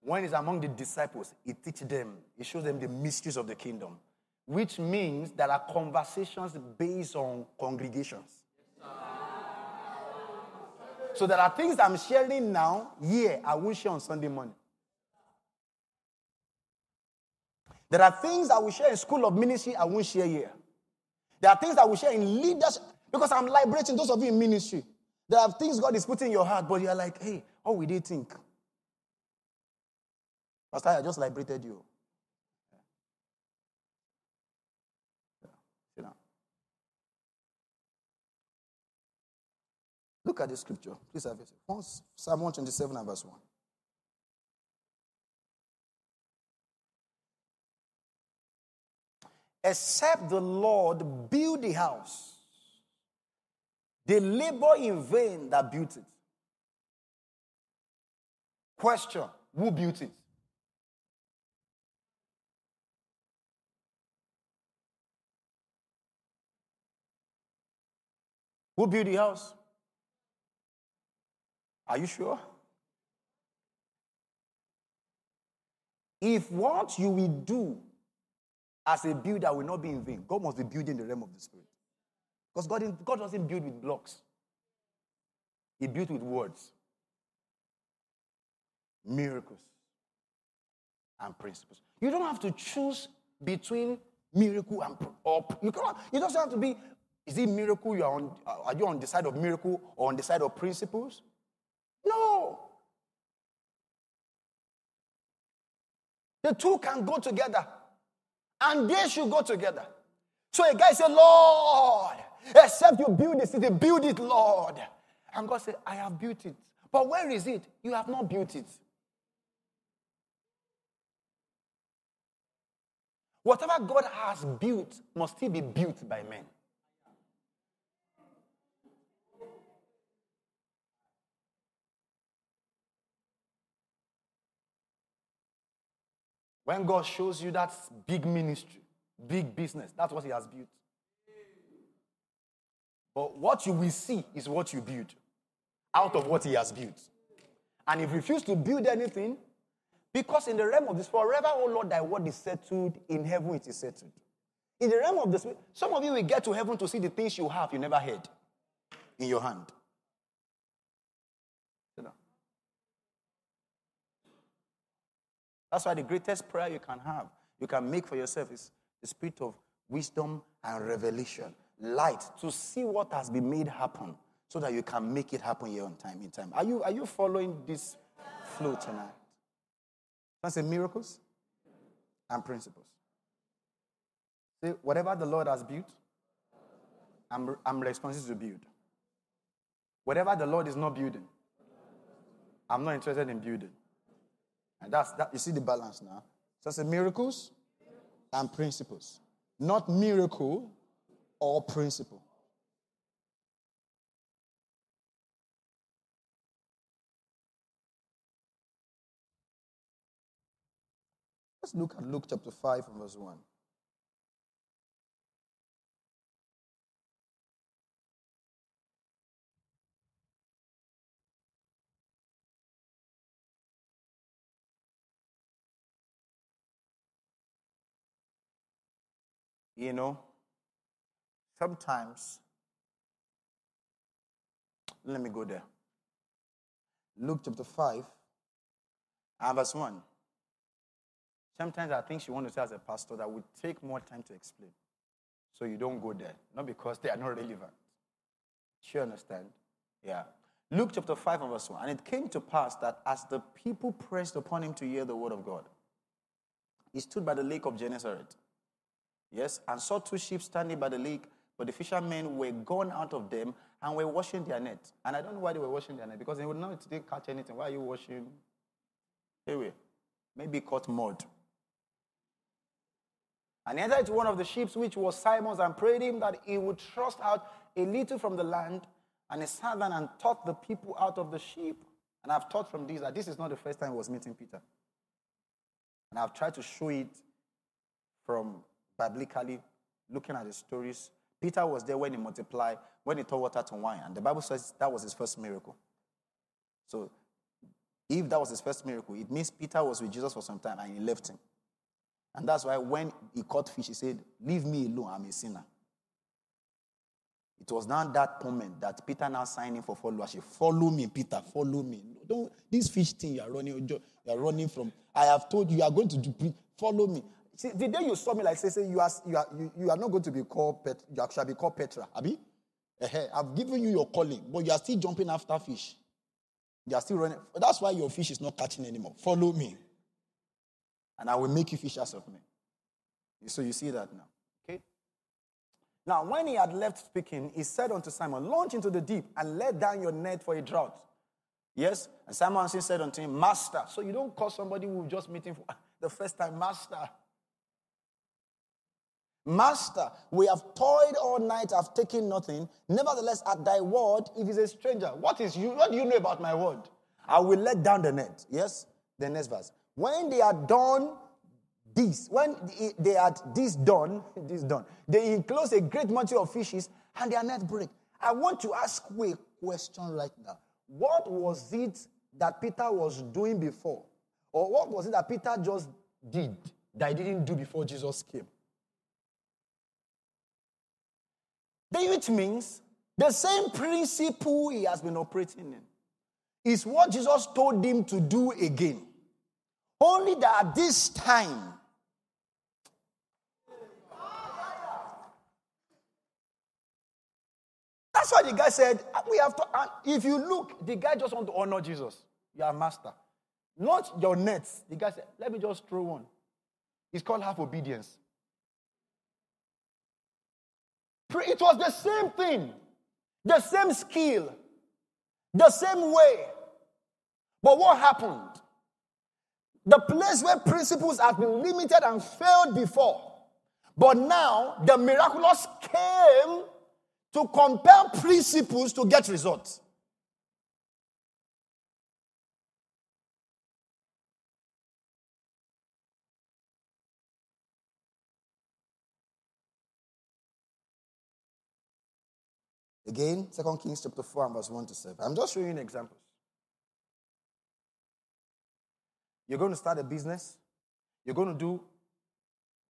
When he's among the disciples, he teaches them, he shows them the mysteries of the kingdom, which means there are conversations based on congregations. So there are things I'm sharing now, here, I won't share on Sunday morning. There are things I will share in school of ministry, I won't share here. There are things I will share in leadership because I'm liberating those of you in ministry. There are things God is putting in your heart, but you're like, hey, how will they think? Pastor, I just liberated you. Sit down. Look at the scripture. Please have it. Psalm 127 and verse 1. Except the Lord build the house, they labor in vain that built it. Question Who built it? Who built the house? Are you sure? If what you will do as a builder will not be in vain. God must be building the realm of the spirit. Because God, God doesn't build with blocks, He built with words, miracles, and principles. You don't have to choose between miracle and or you cannot. It doesn't have to be. Is it miracle? You are on. Are you on the side of miracle or on the side of principles? No. The two can go together. And they should go together. So a guy said, Lord, except you build the city, build it, Lord. And God said, I have built it. But where is it? You have not built it. Whatever God has built must still be built by men. When God shows you that big ministry, big business, that's what He has built. But what you will see is what you build out of what He has built. And if you refuse to build anything, because in the realm of this, forever, oh Lord, thy word is settled, in heaven it is settled. In the realm of spirit, some of you will get to heaven to see the things you have you never had in your hand. That's why the greatest prayer you can have, you can make for yourself is the spirit of wisdom and revelation, light to see what has been made happen so that you can make it happen here on time in time. Are you, are you following this flow tonight? That's a miracles and principles. See, whatever the Lord has built, I'm, I'm responsible to build. Whatever the Lord is not building, I'm not interested in building. And that's that. You see the balance now. So it's miracles and principles, not miracle or principle. Let's look at Luke chapter 5 and verse 1. You know, sometimes, let me go there. Luke chapter 5 and verse 1. Sometimes I think she want to say as a pastor that would take more time to explain. So you don't go there. Not because they are not relevant. You understand? Yeah. Luke chapter 5 and verse 1. And it came to pass that as the people pressed upon him to hear the word of God, he stood by the lake of Gennesaret Yes, and saw two ships standing by the lake, but the fishermen were gone out of them and were washing their net. And I don't know why they were washing their net because they would not catch anything. Why are you washing? Anyway, maybe caught mud. And he entered into one of the ships, which was Simon's, and prayed him that he would thrust out a little from the land. And he sat down and taught the people out of the sheep. And I've taught from this that this is not the first time I was meeting Peter. And I've tried to show it from biblically, looking at the stories. Peter was there when he multiplied, when he turned water to wine. And the Bible says that was his first miracle. So if that was his first miracle, it means Peter was with Jesus for some time and he left him. And that's why when he caught fish, he said, Leave me alone, I'm a sinner. It was now that moment that Peter now signed in for followership. Follow me, Peter, follow me. Don't this fish thing you are running, you are running from. I have told you, you are going to do, follow me. See, the day you saw me, like say, say you are you are you, you are not going to be called Pet, you shall be called Petra. Abi? I've given you your calling, but you are still jumping after fish. You are still running. That's why your fish is not catching anymore. Follow me. And I will make you fishers of men. So you see that now. Okay? Now, when he had left speaking, he said unto Simon, Launch into the deep and let down your net for a drought. Yes? And Simon said unto him, Master. So you don't call somebody who just meeting for the first time, Master. Master, we have toiled all night, have taken nothing. Nevertheless, at thy word, if he's a stranger, what is you? What do you know about my word? I will let down the net. Yes? The next verse. When they had done this, when they had this done, this done, they enclosed a great multitude of fishes and their net break. I want to ask a question right now. What was it that Peter was doing before? Or what was it that Peter just did that he didn't do before Jesus came? Which means the same principle he has been operating in is what Jesus told him to do again. Only that at this time, That's why the guy said, We have to. if you look, the guy just want to honor Jesus. You are master. Not your nets. The guy said, Let me just throw one. It's called half obedience. It was the same thing, the same skill, the same way. But what happened? The place where principles have been limited and failed before, but now the miraculous came to compel principles to get results. Again, 2 Kings chapter 4 and verse 1 to 7. I'm just showing you examples. You're going to start a business, you're going to do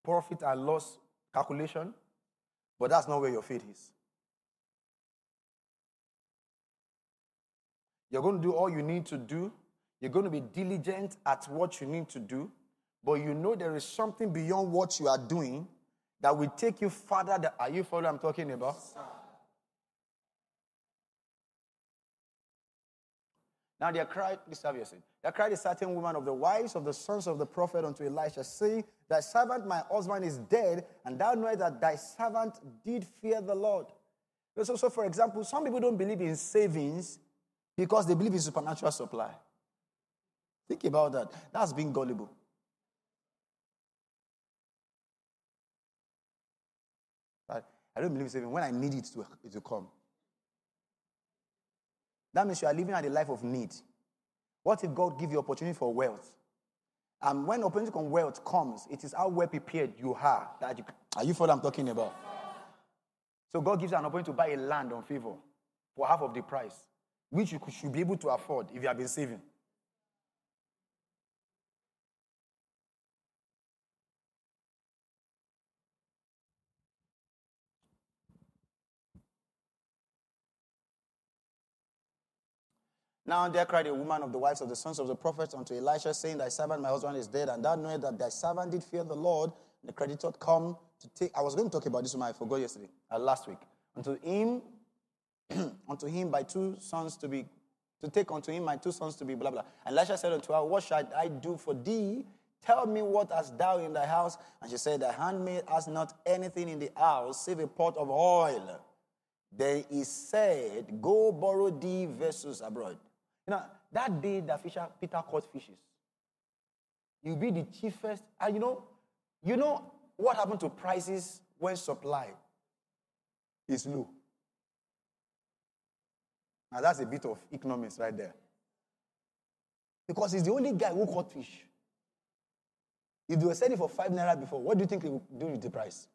profit and loss calculation, but that's not where your faith is. You're going to do all you need to do. You're going to be diligent at what you need to do, but you know there is something beyond what you are doing that will take you further. Than, are you following I'm talking about? Now there cried, this said, there cried a certain woman of the wives of the sons of the prophet unto Elisha, saying, Thy servant, my husband, is dead, and thou knowest that thy servant did fear the Lord. So, so, for example, some people don't believe in savings because they believe in supernatural supply. Think about that. That's being gullible. I don't believe in saving when I need it to, it to come. That means you are living at a life of need. What if God give you opportunity for wealth? And when opportunity for wealth comes, it is how well prepared you are. That you, are you for what I'm talking about? So God gives you an opportunity to buy a land on favor for half of the price, which you should be able to afford if you have been saving. Now there cried a woman of the wives of the sons of the prophets unto Elisha, saying, Thy servant, my husband, is dead, and thou knowest that thy servant did fear the Lord. And the creditor come to take. I was going to talk about this one, I forgot yesterday, uh, last week. Unto him, unto him by two sons to be, to take unto him my two sons to be, blah, blah. And Elisha said unto her, What shall I do for thee? Tell me what hast thou in thy house? And she said, Thy handmaid has not anything in the house save a pot of oil. Then he said, Go borrow thee vessels abroad. You know, that day that fisher, Peter caught fishes, you'll be the chiefest. And you know, you know what happened to prices when supply is low? Now that's a bit of economics right there. Because he's the only guy who caught fish. If they were selling for five naira before, what do you think he would do with the price?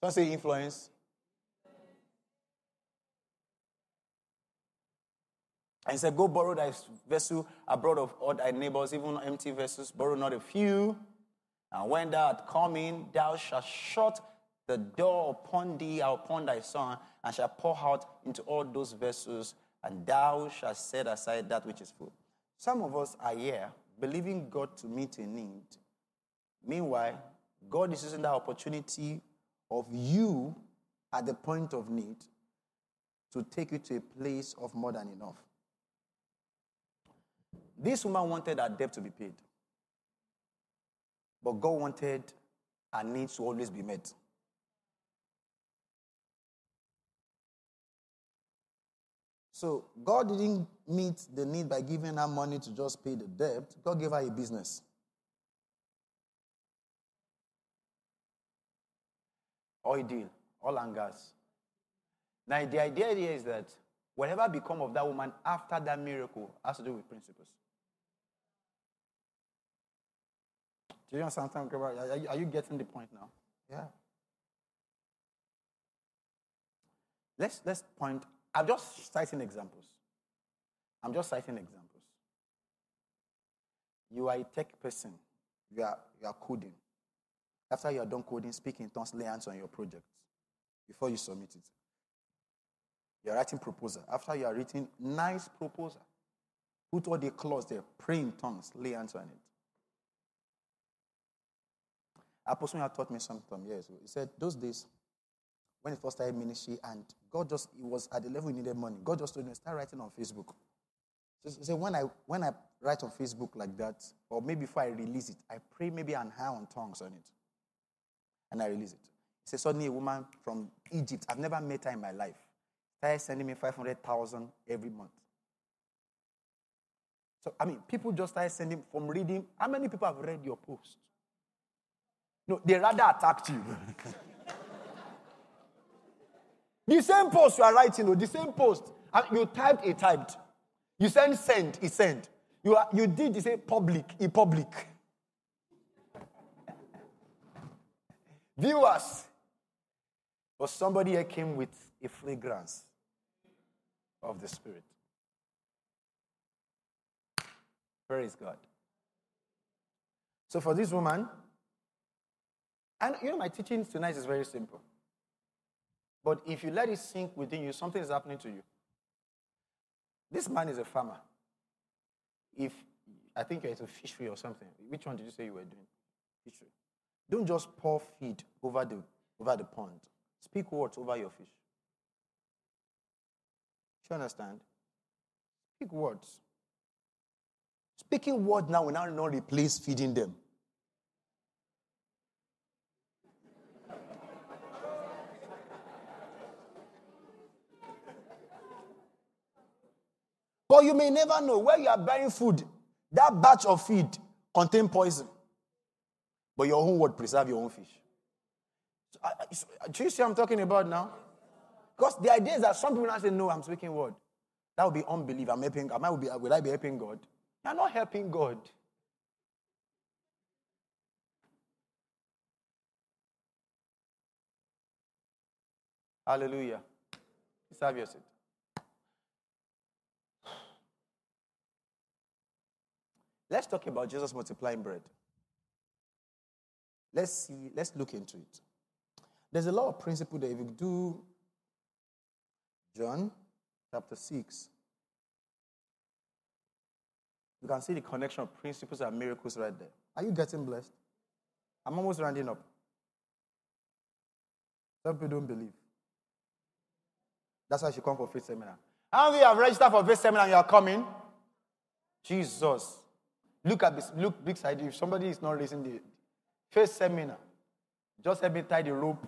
Don't say influence. And he said, Go borrow thy vessel abroad of all thy neighbors, even empty vessels, borrow not a few. And when thou art coming, thou shalt shut the door upon thee upon thy son, and shall pour out into all those vessels, and thou shalt set aside that which is full. Some of us are here believing God to meet a need. Meanwhile, God is using that opportunity of you at the point of need to take you to a place of more than enough. This woman wanted her debt to be paid, but God wanted her needs to always be met. So God didn't meet the need by giving her money to just pay the debt. God gave her a business. Oil deal, oil and gas. Now the idea here is that whatever become of that woman after that miracle has to do with principles. Do you understand what I'm talking about? Are you, are you getting the point now? Yeah. Let's let's point. I'm just citing examples. I'm just citing examples. You are a tech person. You are you are coding. After you are done coding, speak in tongues, lay hands on your project before you submit it. You are writing proposal. After you are writing nice proposal, put all the clause there, pray in tongues, lay hands on it. Apostle had taught me something years ago. He said, those days, when he first started ministry, and God just, he was at the level he needed money. God just told him, start writing on Facebook. So he said, when I, when I write on Facebook like that, or maybe before I release it, I pray maybe an high on tongues on it. And I release it. He said, suddenly a woman from Egypt, I've never met her in my life, started sending me 500,000 every month. So, I mean, people just started sending from reading. How many people have read your post? No, they rather attacked you. the same post you are writing, no, the same post. You typed, it typed. You send send, it sent. You, are, you did, he said public, he public. Viewers. But somebody here came with a fragrance of the Spirit. Praise God. So for this woman, and you know, my teaching tonight is very simple. But if you let it sink within you, something is happening to you. This man is a farmer. If I think you're into fishery or something, which one did you say you were doing? Fishery. Don't just pour feed over the over the pond. Speak words over your fish. Do you understand? Speak words. Speaking words now will now not replace feeding them. But you may never know where you are buying food. That batch of feed contain poison. But your own word preserve your own fish. So, I, I, do you see what I'm talking about now? Because the idea is that some people now say, No, I'm speaking word. That would be unbelief. I'm helping. I will, be, will I be helping God? You're not helping God. Hallelujah. Serve your seat. Let's talk about Jesus multiplying bread. Let's see, let's look into it. There's a lot of principle that if you do John chapter 6, you can see the connection of principles and miracles right there. Are you getting blessed? I'm almost rounding up. Some people don't believe. That's why she come for faith seminar. How many you have registered for faith seminar and you are coming? Jesus. Look at this, look big side. If somebody is not raising the first seminar, just help me tie the rope,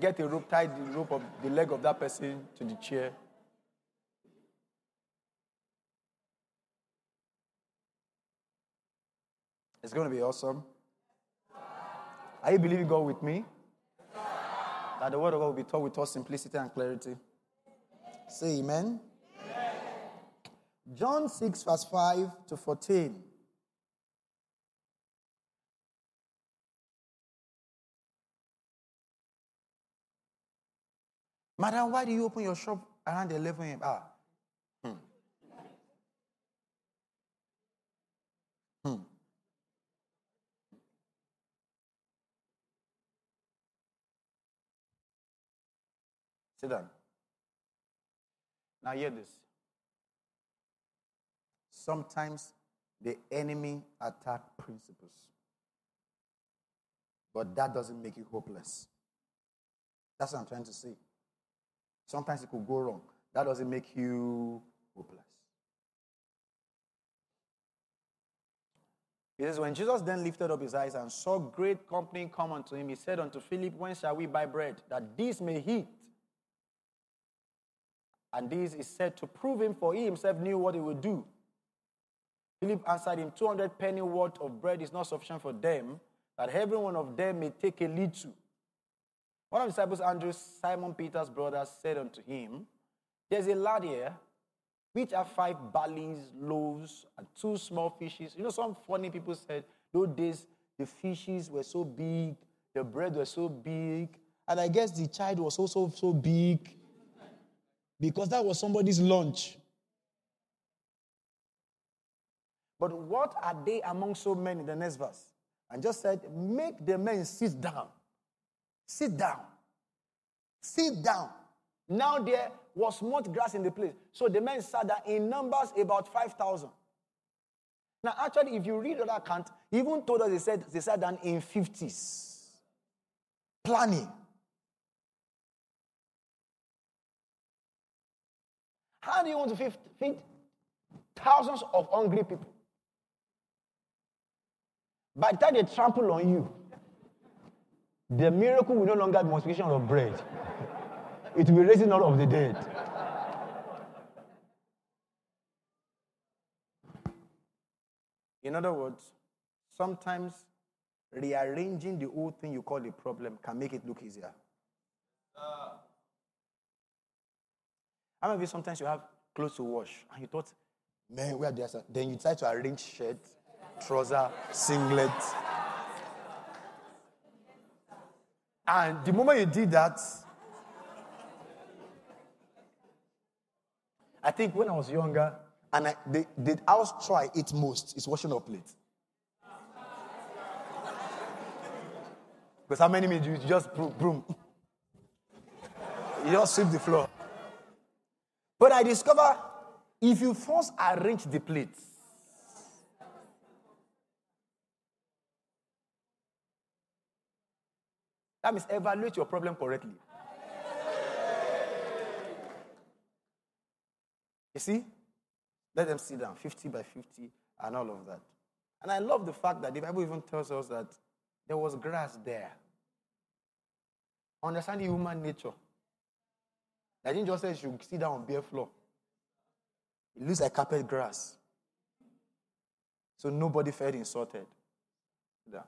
get a rope, tie the rope of the leg of that person to the chair. It's going to be awesome. Are you believing God with me? That the word of God will be taught with all simplicity and clarity. Say amen. John 6, verse 5 to 14. Madam, why do you open your shop around 11 a.m.? Ah. Hmm. Hmm. Sit down. Now, hear this. Sometimes the enemy attack principles, but that doesn't make you hopeless. That's what I'm trying to say. Sometimes it could go wrong. That doesn't make you hopeless. He says, When Jesus then lifted up his eyes and saw great company come unto him, he said unto Philip, When shall we buy bread, that these may eat? And this is said to prove him, for he himself knew what he would do. Philip answered him, 200 penny worth of bread is not sufficient for them, that every one of them may take a little. One of the disciples, Andrew, Simon Peter's brother, said unto him, There's a lad here, which have five barley loaves, and two small fishes. You know, some funny people said, those days, the fishes were so big, the bread was so big, and I guess the child was also so big because that was somebody's lunch. But what are they among so many? The next verse. And just said, Make the men sit down. Sit down. Sit down. Now there was much grass in the place. So the men sat down in numbers about 5,000. Now, actually, if you read that account, even told us they said they sat down in 50s. Planning. How do you want to feed, feed thousands of hungry people? By the time they trample on you, the miracle will no longer be multiplication of bread. It will be raising all of the dead. In other words, sometimes rearranging the old thing you call a problem can make it look easier. How many of you sometimes you have clothes to wash and you thought, man, where are they? Then you try to arrange shirt, trouser, singlet. And the moment you did that, I think when I was younger, and I, the, the house try it most is washing up plates. Because how many minutes you just broom, broom. You just sweep the floor. But I discover if you first arrange the plates, that means evaluate your problem correctly. You see? Let them sit down, 50 by 50, and all of that. And I love the fact that the Bible even tells us that there was grass there. Understanding human nature. I didn't just say you should sit down on bare floor. It looks like carpet grass. So nobody felt insulted. Yeah.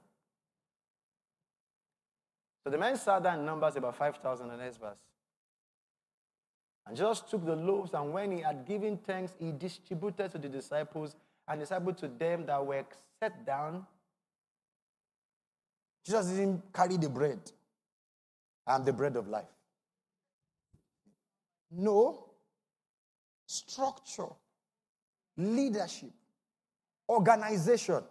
So the man sat down in numbers about 5,000 in the. And Jesus took the loaves, and when he had given thanks, he distributed to the disciples, and distributed to them that were set down. Jesus didn't carry the bread. I'm the bread of life. No. Structure, leadership, organization.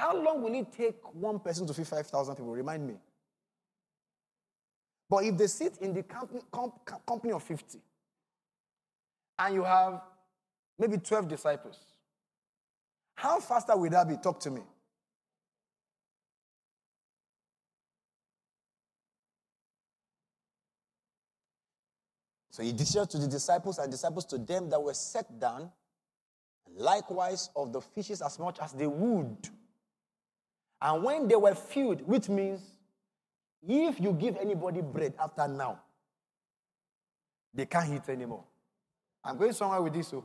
How long will it take one person to feed 5,000 people? Remind me. But if they sit in the company, comp, company of 50 and you have maybe 12 disciples, how faster will that be? Talk to me. So he distributed to the disciples and disciples to them that were set down, likewise of the fishes as much as they would. And when they were filled, which means if you give anybody bread after now, they can't eat anymore. I'm going somewhere with this. So,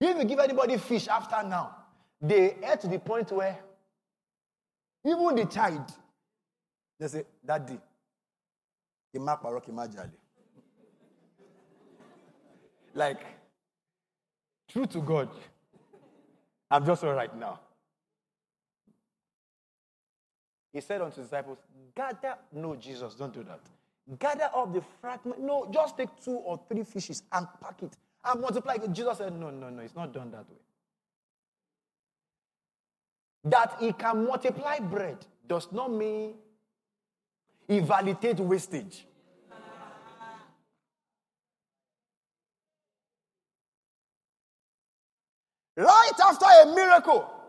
if you give anybody fish after now, they ate to the point where even the child, They say, Daddy. Like, true to God, I'm just all right now. He said unto his disciples, Gather, no, Jesus, don't do that. Gather up the fragment. No, just take two or three fishes and pack it and multiply it. Jesus said, No, no, no, it's not done that way. That he can multiply bread does not mean he validates wastage. Right after a miracle,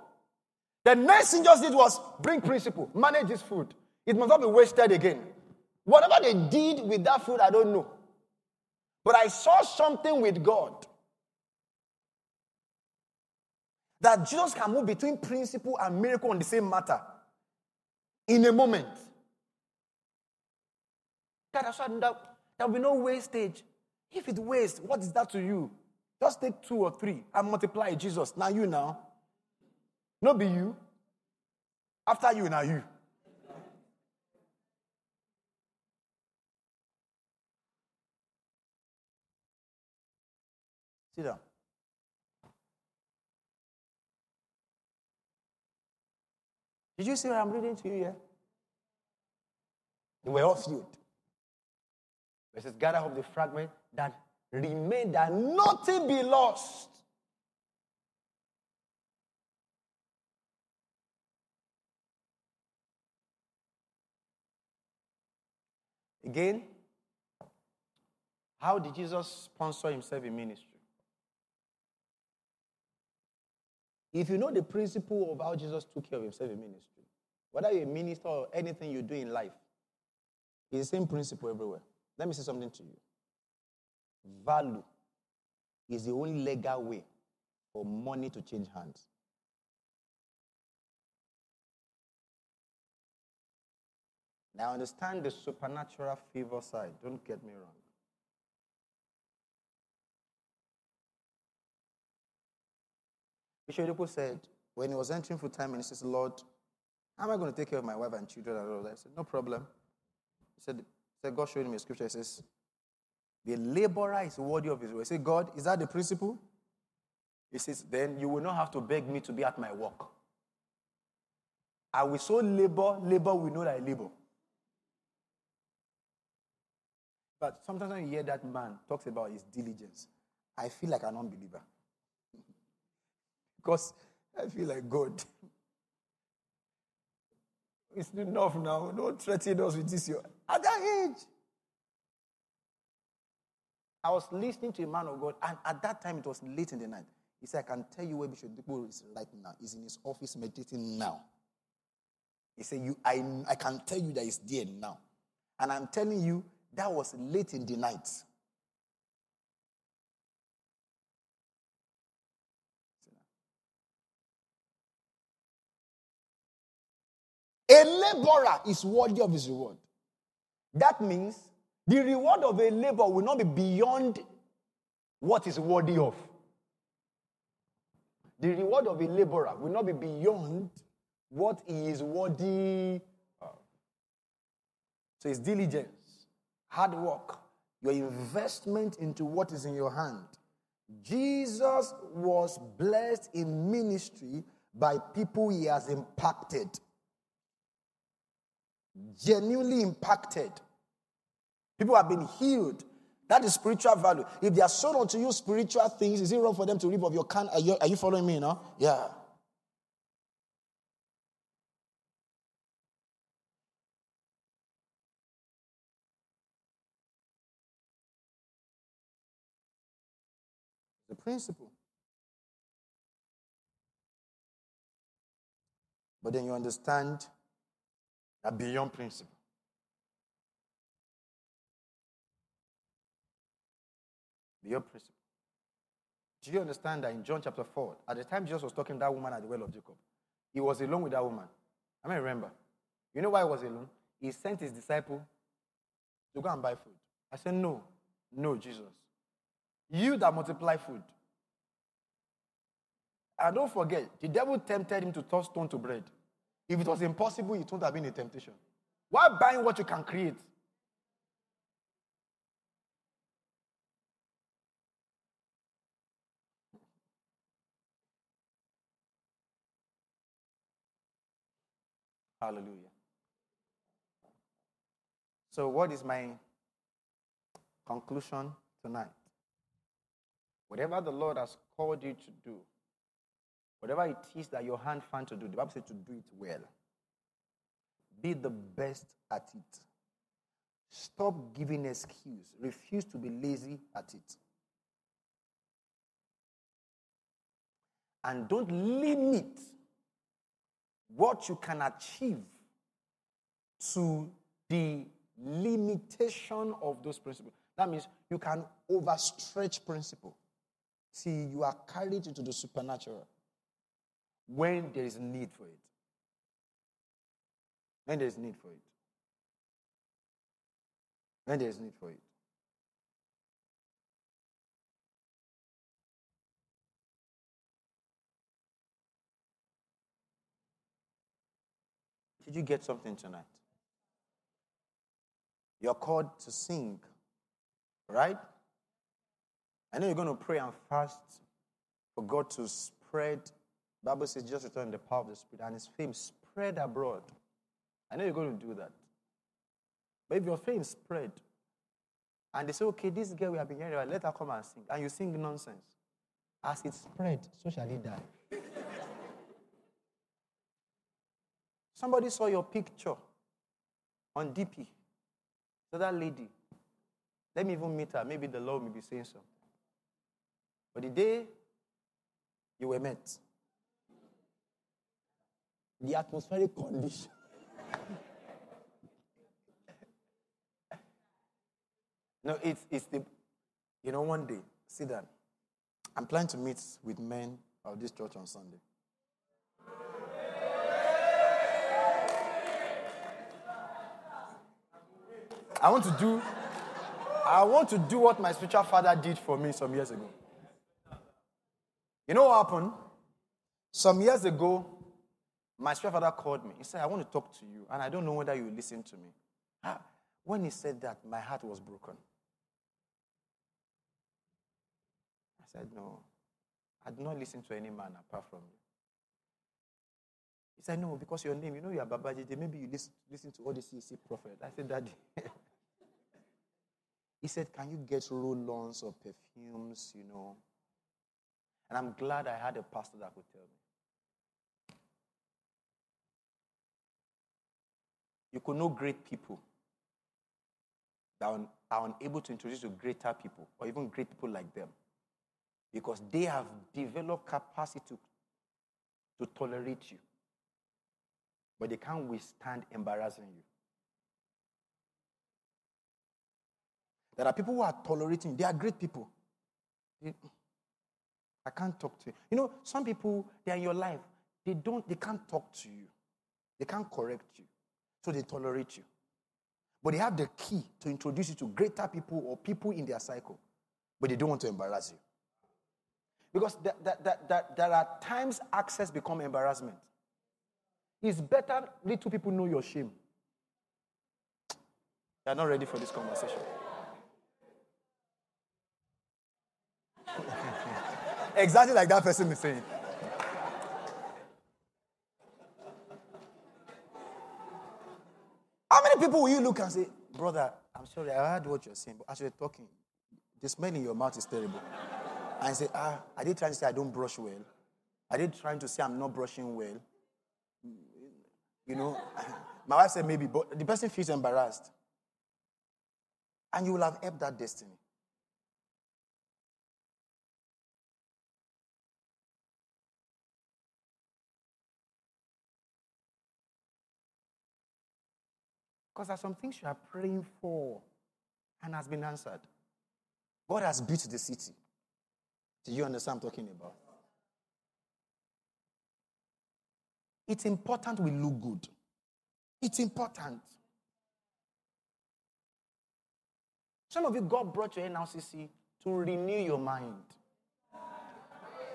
the next thing just did was bring principle, manage this food. It must not be wasted again. Whatever they did with that food, I don't know. But I saw something with God. That Jesus can move between principle and miracle on the same matter in a moment. God, that's there will be no wastage. If it waste, what is that to you? Just take two or three and multiply Jesus. Now you now. Not be you. After you, now you. Sit down. Did you see what I'm reading to you here? They were all filled. It gather up the fragment that remain, that nothing be lost. Again, how did Jesus sponsor himself in ministry? If you know the principle of how Jesus took care of himself in ministry, whether you're a minister or anything you do in life, it's the same principle everywhere. Let me say something to you. Value is the only legal way for money to change hands. I understand the supernatural favor side. Don't get me wrong. Bishop Oyedepo said, when he was entering full time, and he says, Lord, how am I going to take care of my wife and children and all that? I said, No problem. He said, he said God showed me a scripture. He says, The laborer is worthy of his work. I said, God, is that the principle? He says, Then you will not have to beg me to be at my work. I will so labor, labor will know that I labor. But sometimes when you hear that man talks about his diligence, I feel like an unbeliever. because I feel like God. It's enough now. Don't threaten us with this. At that age, I was listening to a man of God, and at that time it was late in the night. He said, I can tell you where Bishop Dipo is right now. He's in his office meditating now. He said, you, I, I can tell you that he's there now. And I'm telling you, that was late in the night. A laborer is worthy of his reward. That means the reward of a labor will not be beyond what is worthy of. The reward of a laborer will not be beyond what he is worthy of. So it's diligence, hard work, your investment into what is in your hand. Jesus was blessed in ministry by people he has impacted genuinely impacted. People have been healed. That is spiritual value. If they are sold unto you spiritual things, is it wrong for them to reap of your can? Are you, are you following me now? Yeah. Principle. But then you understand that beyond principle. Beyond principle. Do you understand that in John chapter 4, at the time Jesus was talking to that woman at the well of Jacob, he was alone with that woman. I mean, remember. You know why he was alone? He sent his disciple to go and buy food. I said, No, no, Jesus. You that multiply food. And don't forget, the devil tempted him to turn stone to bread. If it was impossible, it wouldn't have been a temptation. Why buying what you can create? Hallelujah. So, what is my conclusion tonight? Whatever the Lord has called you to do, whatever it is that your hand finds to do, the Bible says to do it well. Be the best at it. Stop giving excuse. Refuse to be lazy at it. And don't limit what you can achieve to the limitation of those principles. That means you can overstretch principle. See, you are carried into the supernatural when there is need for it. When there is need for it. When there is need for it. Did you get something tonight? You're called to sing, right? I know you're going to pray and fast for God to spread. Bible says just return the power of the Spirit and His fame spread abroad. I know you're going to do that. But if your fame spread, and they say, okay, this girl we have been hearing about, let her come and sing, and you sing nonsense, as it spread, so shall it die. Somebody saw your picture on DP. So that lady, let me even meet her. Maybe the Lord may be saying something. But the day you were met, the atmospheric condition. no, it's, it's the, you know, one day, see that. I'm planning to meet with men of this church on Sunday. I want to do I want to do what my spiritual father did for me some years ago. You know what happened? Some years ago, my spiritual father called me. He said, I want to talk to you, and I don't know whether you listen to me. Ah, when he said that, my heart was broken. I said, No, I do not listen to any man apart from you. He said, No, because your name, you know, you are Babajide. Maybe you listen, listen to all the CC prophet. I said, Daddy. He said, Can you get roll-ons of perfumes, you know? And I'm glad I had a pastor that could tell me. You could know great people that are unable to introduce you to greater people or even great people like them because they have developed capacity to, to tolerate you, but they can't withstand embarrassing you. There are people who are tolerating. They are great people. I can't talk to you. You know, some people, they're in your life. They don't, they can't talk to you. They can't correct you. So they tolerate you. But they have the key to introduce you to greater people or people in their cycle. But they don't want to embarrass you. Because th- th- th- there are times access become embarrassment. It's better little people know your shame. They're not ready for this conversation. Exactly like that person is saying. How many people will you look and say, Brother, I'm sorry, I heard what you're saying, but as you're talking, the smell in your mouth is terrible. And say, Ah, I did trying to say I don't brush well. I did trying to say I'm not brushing well. You know, my wife said maybe, but the person feels embarrassed. And you will have helped that destiny. Because there's some things you are praying for and has been answered. God has built the city. Do you understand what I'm talking about? It's important we look good. It's important. Some of you, God brought you NRCC to renew your mind.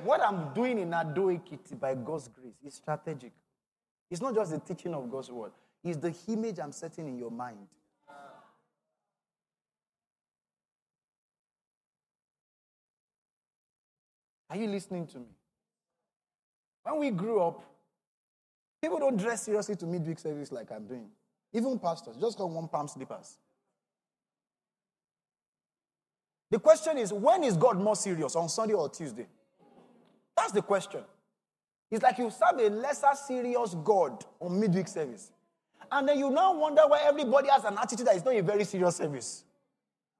What I'm doing in Ado Ekiti by God's grace is strategic. It's not just the teaching of God's word, is the image I'm setting in your mind. Are you listening to me? When we grew up, people don't dress seriously to midweek service like I'm doing. Even pastors, just got one palm slippers. The question is, when is God more serious, on Sunday or Tuesday? That's the question. It's like you serve a lesser serious God on midweek service. And then you now wonder why everybody has an attitude that it's not a very serious service.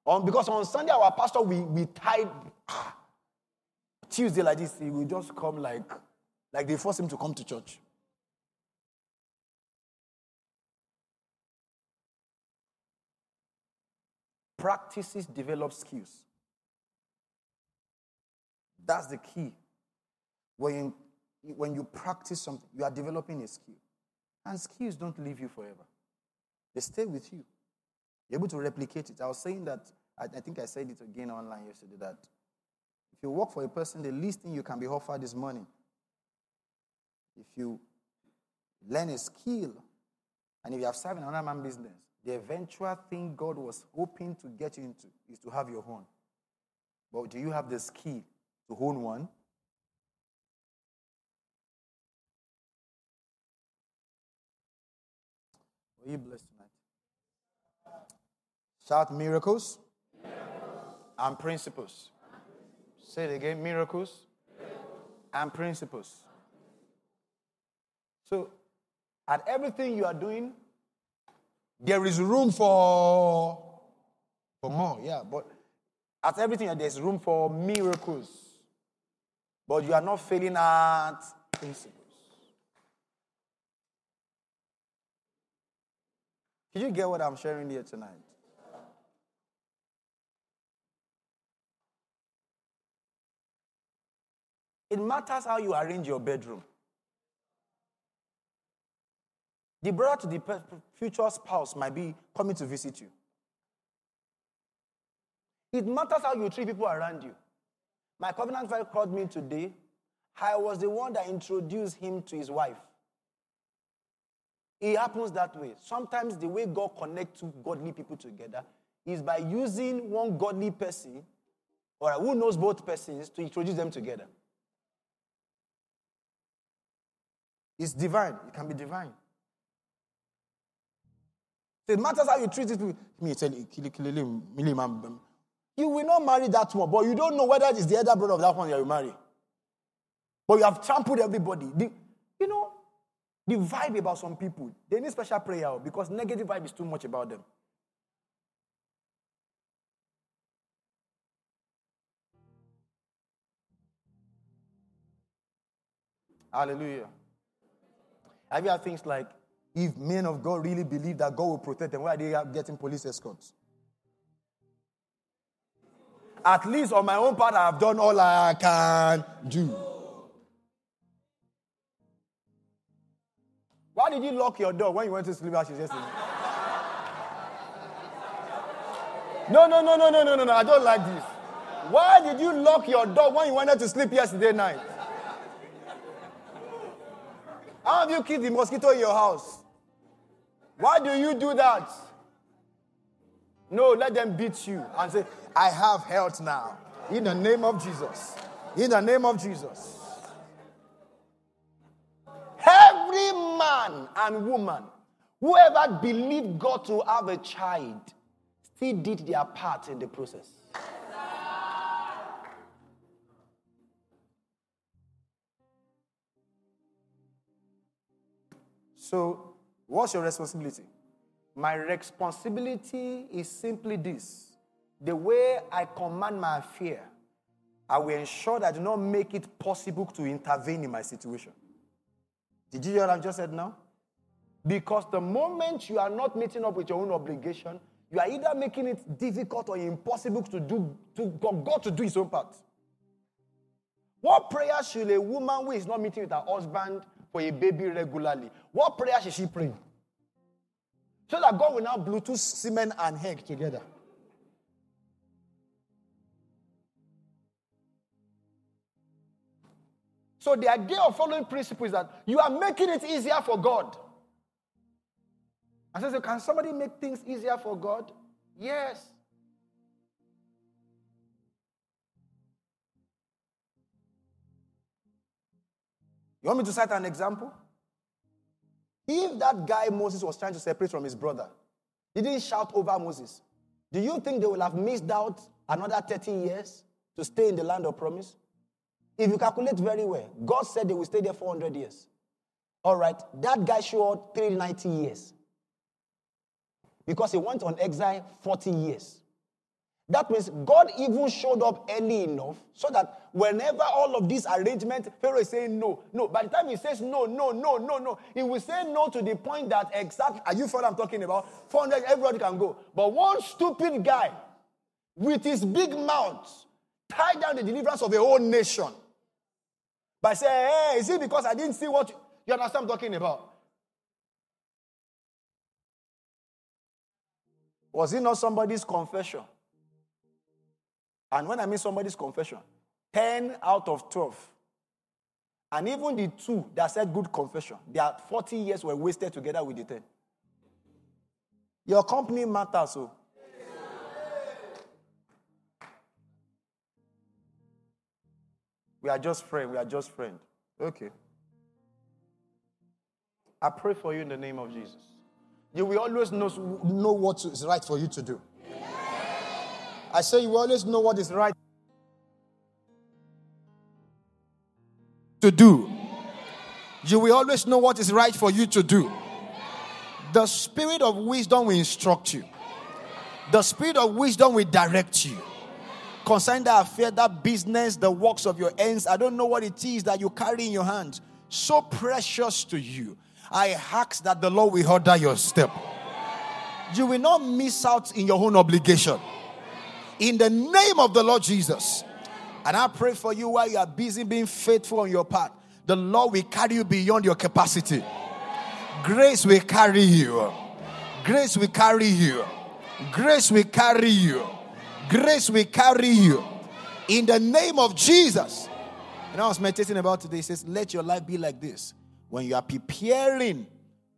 Um, because on Sunday, our pastor, we, we tied. Tuesday like this, he will just come like, like they force him to come to church. Practices develop skills. That's the key. When when you practice something, you are developing a skill. And skills don't leave you forever, they stay with you. You're able to replicate it. I was saying that, I, I think I said it again online yesterday, that if you work for a person, the least thing you can be offered is money. If you learn a skill, and if you have served another man's business, the eventual thing God was hoping to get you into is to have your own. But do you have the skill to own one? You blessed tonight? Shout miracles, miracles. and principles. Say it again miracles, miracles. and principles. So, at everything you are doing, there is room for, for more. Yeah, but at everything, there's room for miracles. But you are not failing at principles. Did you get what I'm sharing here tonight? It matters how you arrange your bedroom. The brother to the future spouse might be coming to visit you. It matters how you treat people around you. My covenant friend called me today. I was the one that introduced him to his wife. It happens that way. Sometimes the way God connects two godly people together is by using one godly person or who knows both persons to introduce them together. It's divine. It can be divine. It matters how you treat it. You will not marry that one, but you don't know whether it's the other brother of that one that you marry. But you have trampled everybody. You know, the vibe about some people, they need special prayer oh, because negative vibe is too much about them. Hallelujah. Have you had things like, if men of God really believe that God will protect them, why are they getting police escorts? At least on my own part, I have done all I can do. Why did you lock your door when you went to sleep as yesterday? No, no, no, no, no, no, no, no. I don't like this. Why did you lock your door when you wanted to sleep yesterday night? How have you killed the mosquito in your house? Why do you do that? No, let them beat you and say, I have health now. In the name of Jesus. In the name of Jesus. Every man and woman, whoever believed God to have a child, still did their part in the process. So, what's your responsibility? My responsibility is simply this the way I command my fear, I will ensure that I do not make it possible to intervene in my situation. Did you hear what I just said now? Because the moment you are not meeting up with your own obligation, you are either making it difficult or impossible to do to God to do his own part. What prayer should a woman who is not meeting with her husband for a baby regularly, what prayer should she pray? So that God will now Bluetooth semen and egg together. So the idea of following principle is that you are making it easier for God. I said, so can somebody make things easier for God? Yes. You want me to cite an example? If that guy Moses was trying to separate from his brother, he didn't shout over Moses. Do you think they will have missed out another 30 years to stay in the land of promise? If you calculate very well, God said they will stay there 400 years. All right, that guy showed 390 years because he went on exile 40 years. That means God even showed up early enough so that whenever all of these arrangements, Pharaoh is saying no, no. By the time he says no, no, no, no, no, he will say no to the point that exactly, are you what I'm talking about? 400, everybody can go. But one stupid guy with his big mouth tied down the deliverance of a whole nation by saying, hey, is it because I didn't see what you, you understand I'm talking about? Was it not somebody's confession? And when I mean somebody's confession, 10 out of 12. And even the two that said good confession, their 40 years were wasted together with the 10. Your company matters, so. We are just friends. We are just friends. Okay. I pray for you in the name of Jesus. You will always know, know what is right for you to do. I say you will always know what is right to do. You will always know what is right for you to do. The spirit of wisdom will instruct you. The spirit of wisdom will direct you. Concerning that affair, that business, the works of your hands, I don't know what it is that you carry in your hands. So precious to you. I ask that the Lord will order your step. You will not miss out in your own obligation in the name of the Lord Jesus. And I pray for you while you are busy being faithful on your part. The Lord will carry you beyond your capacity. Grace will carry you. Grace will carry you. Grace will carry you. Grace will carry you. In the name of Jesus. And I was meditating about today. Says, Let your life be like this. When you are preparing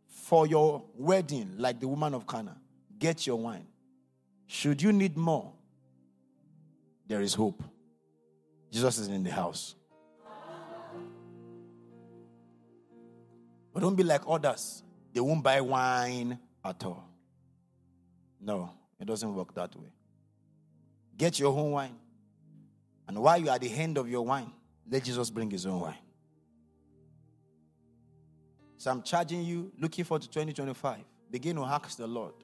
for your wedding, like the woman of Cana, get your wine. Should you need more, there is hope. Jesus is in the house. But don't be like others. They won't buy wine at all. No, it doesn't work that way. Get your own wine. And while you are at the end of your wine, let Jesus bring his own wine. So I'm charging you, looking forward to 2025. Begin to ask the Lord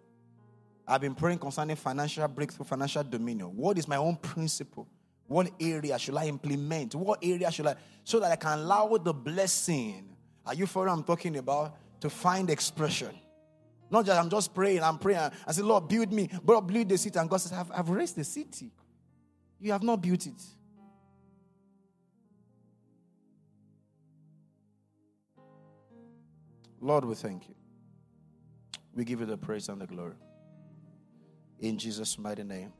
I've been praying concerning financial breakthrough, financial dominion. What is my own principle? What area should I implement? What area should I, so that I can allow the blessing? Are you following I'm talking about? To find expression. Not just I'm just praying, I'm praying. I say, Lord, build me, but build the city. And God says, I've, I've raised the city. You have not built it. Lord, we thank you. We give you the praise and the glory. In Jesus' mighty name.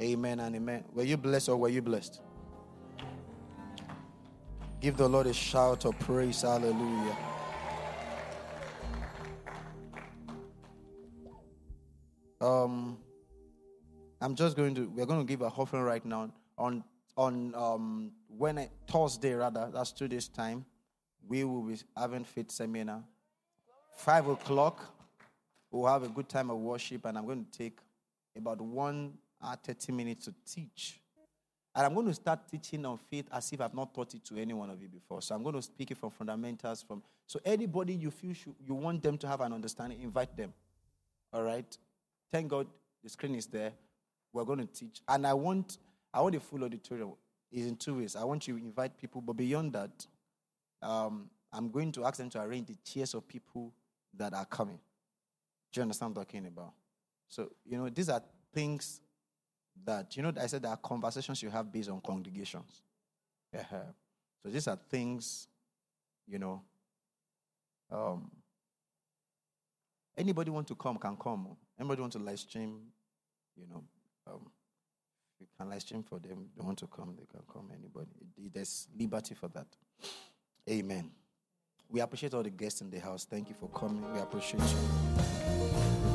Amen and amen. Were you blessed or were you blessed? Give the Lord a shout of praise. Hallelujah. Um, I'm just going to, we're going to give a offering right now on, on, um, when I, Thursday rather, that's two days time, we will be having faith seminar. Five o'clock We'll have a good time of worship, and I'm going to take about one hour, 30 minutes to teach. And I'm going to start teaching on faith as if I've not taught it to any one of you before. So I'm going to speak it from fundamentals. From so anybody you feel should, you want them to have an understanding, invite them. All right. Thank God the screen is there. We're going to teach, and I want I want a full auditorium. Is in two ways. I want you to invite people, but beyond that, um, I'm going to ask them to arrange the chairs of people that are coming. Do you understand what I'm talking about? So, you know, these are things that, you know, I said there are conversations you have based on congregations. Uh-huh. so these are things, you know, um, anybody want to come can come. Anybody want to live stream, you know, um, you can live stream for them. They want to come, they can come. Anybody, there's liberty for that. Amen. We appreciate all the guests in the house. Thank you for coming. We appreciate you.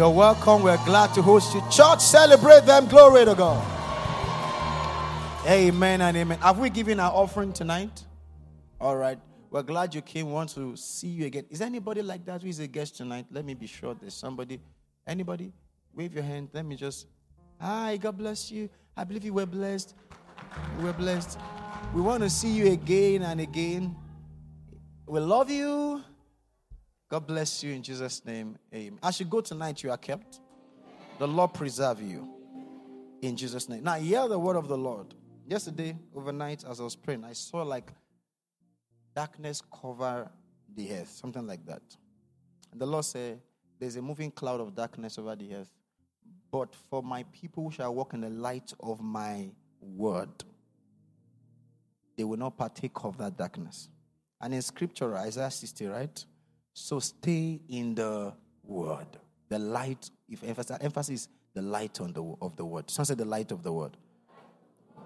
You're welcome. We're glad to host you. Church, celebrate them. Glory to God. Amen and amen. Have we given our offering tonight? All right. We're glad you came. We want to see you again. Is anybody like that who is a guest tonight? Let me be sure there's somebody. Anybody? Wave your hand. Let me just. Hi, God bless you. I believe you were blessed. We were blessed. We want to see you again and again. We love you. God bless you in Jesus' name. Amen. As you go tonight, you are kept. The Lord preserve you in Jesus' name. Now, hear the word of the Lord. Yesterday, overnight, as I was praying, I saw like darkness cover the earth, something like that. The Lord said, There's a moving cloud of darkness over the earth. But for my people who shall walk in the light of my word, they will not partake of that darkness. And in scripture, Isaiah 60, right? So stay in the word. The light, if emphasis, emphasis the light on the of the word. Some say the light of the word.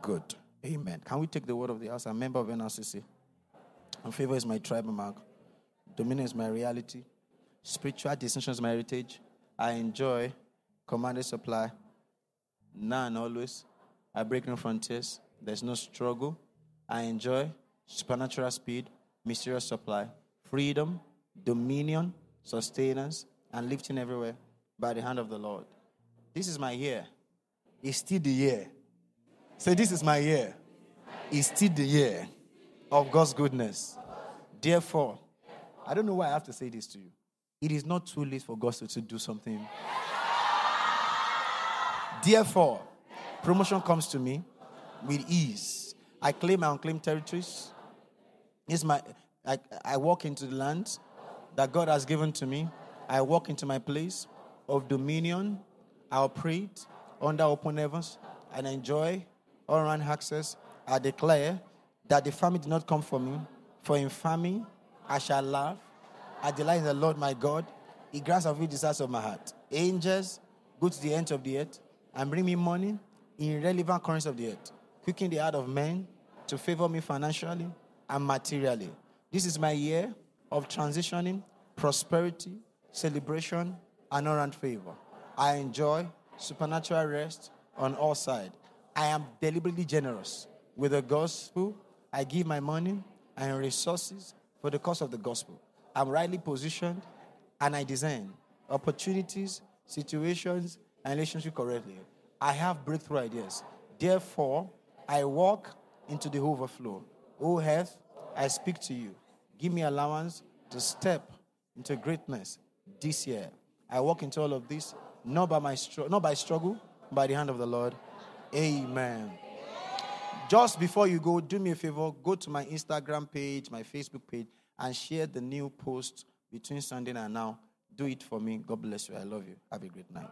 Good. Amen. Can we take the word of the house? I'm a member of NRCC. Favor is my tribal mark. Dominion is my reality. Spiritual distinction is my heritage. I enjoy commanded supply. Now and always. I break no frontiers. There's no struggle. I enjoy supernatural speed, mysterious supply, freedom, dominion, sustenance, and lifting everywhere by the hand of the Lord. This is my year. It's still the year. Say, This is my year. It's still the year of God's goodness. Therefore, I don't know why I have to say this to you. It is not too late for God to, do something. Therefore, promotion comes to me with ease. I claim my unclaimed territories. It's my, I, I walk into the land that God has given to me. I walk into my place of dominion. I operate under open heavens and enjoy all around access. I declare that the famine did not come for me, for in famine I shall laugh. I delight in the Lord my God. He grants of me desires of my heart. Angels go to the ends of the earth and bring me money in relevant currency of the earth, quickening the heart of men to favor me financially and materially. This is my year of transitioning, prosperity, celebration, honor, and favor. I enjoy supernatural rest on all sides. I am deliberately generous with the gospel. I give my money and resources for the cause of the gospel. I'm rightly positioned and I design opportunities, situations, and relationships correctly. I have breakthrough ideas. Therefore, I walk into the overflow. Oh, health, I speak to you. Give me allowance to step into greatness this year. I walk into all of this not by my str- not by struggle, by the hand of the Lord. Amen. Just before you go, do me a favor, go to my Instagram page, my Facebook page, and share the new post between Sunday and now. Do it for me. God bless you. I love you. Have a great night.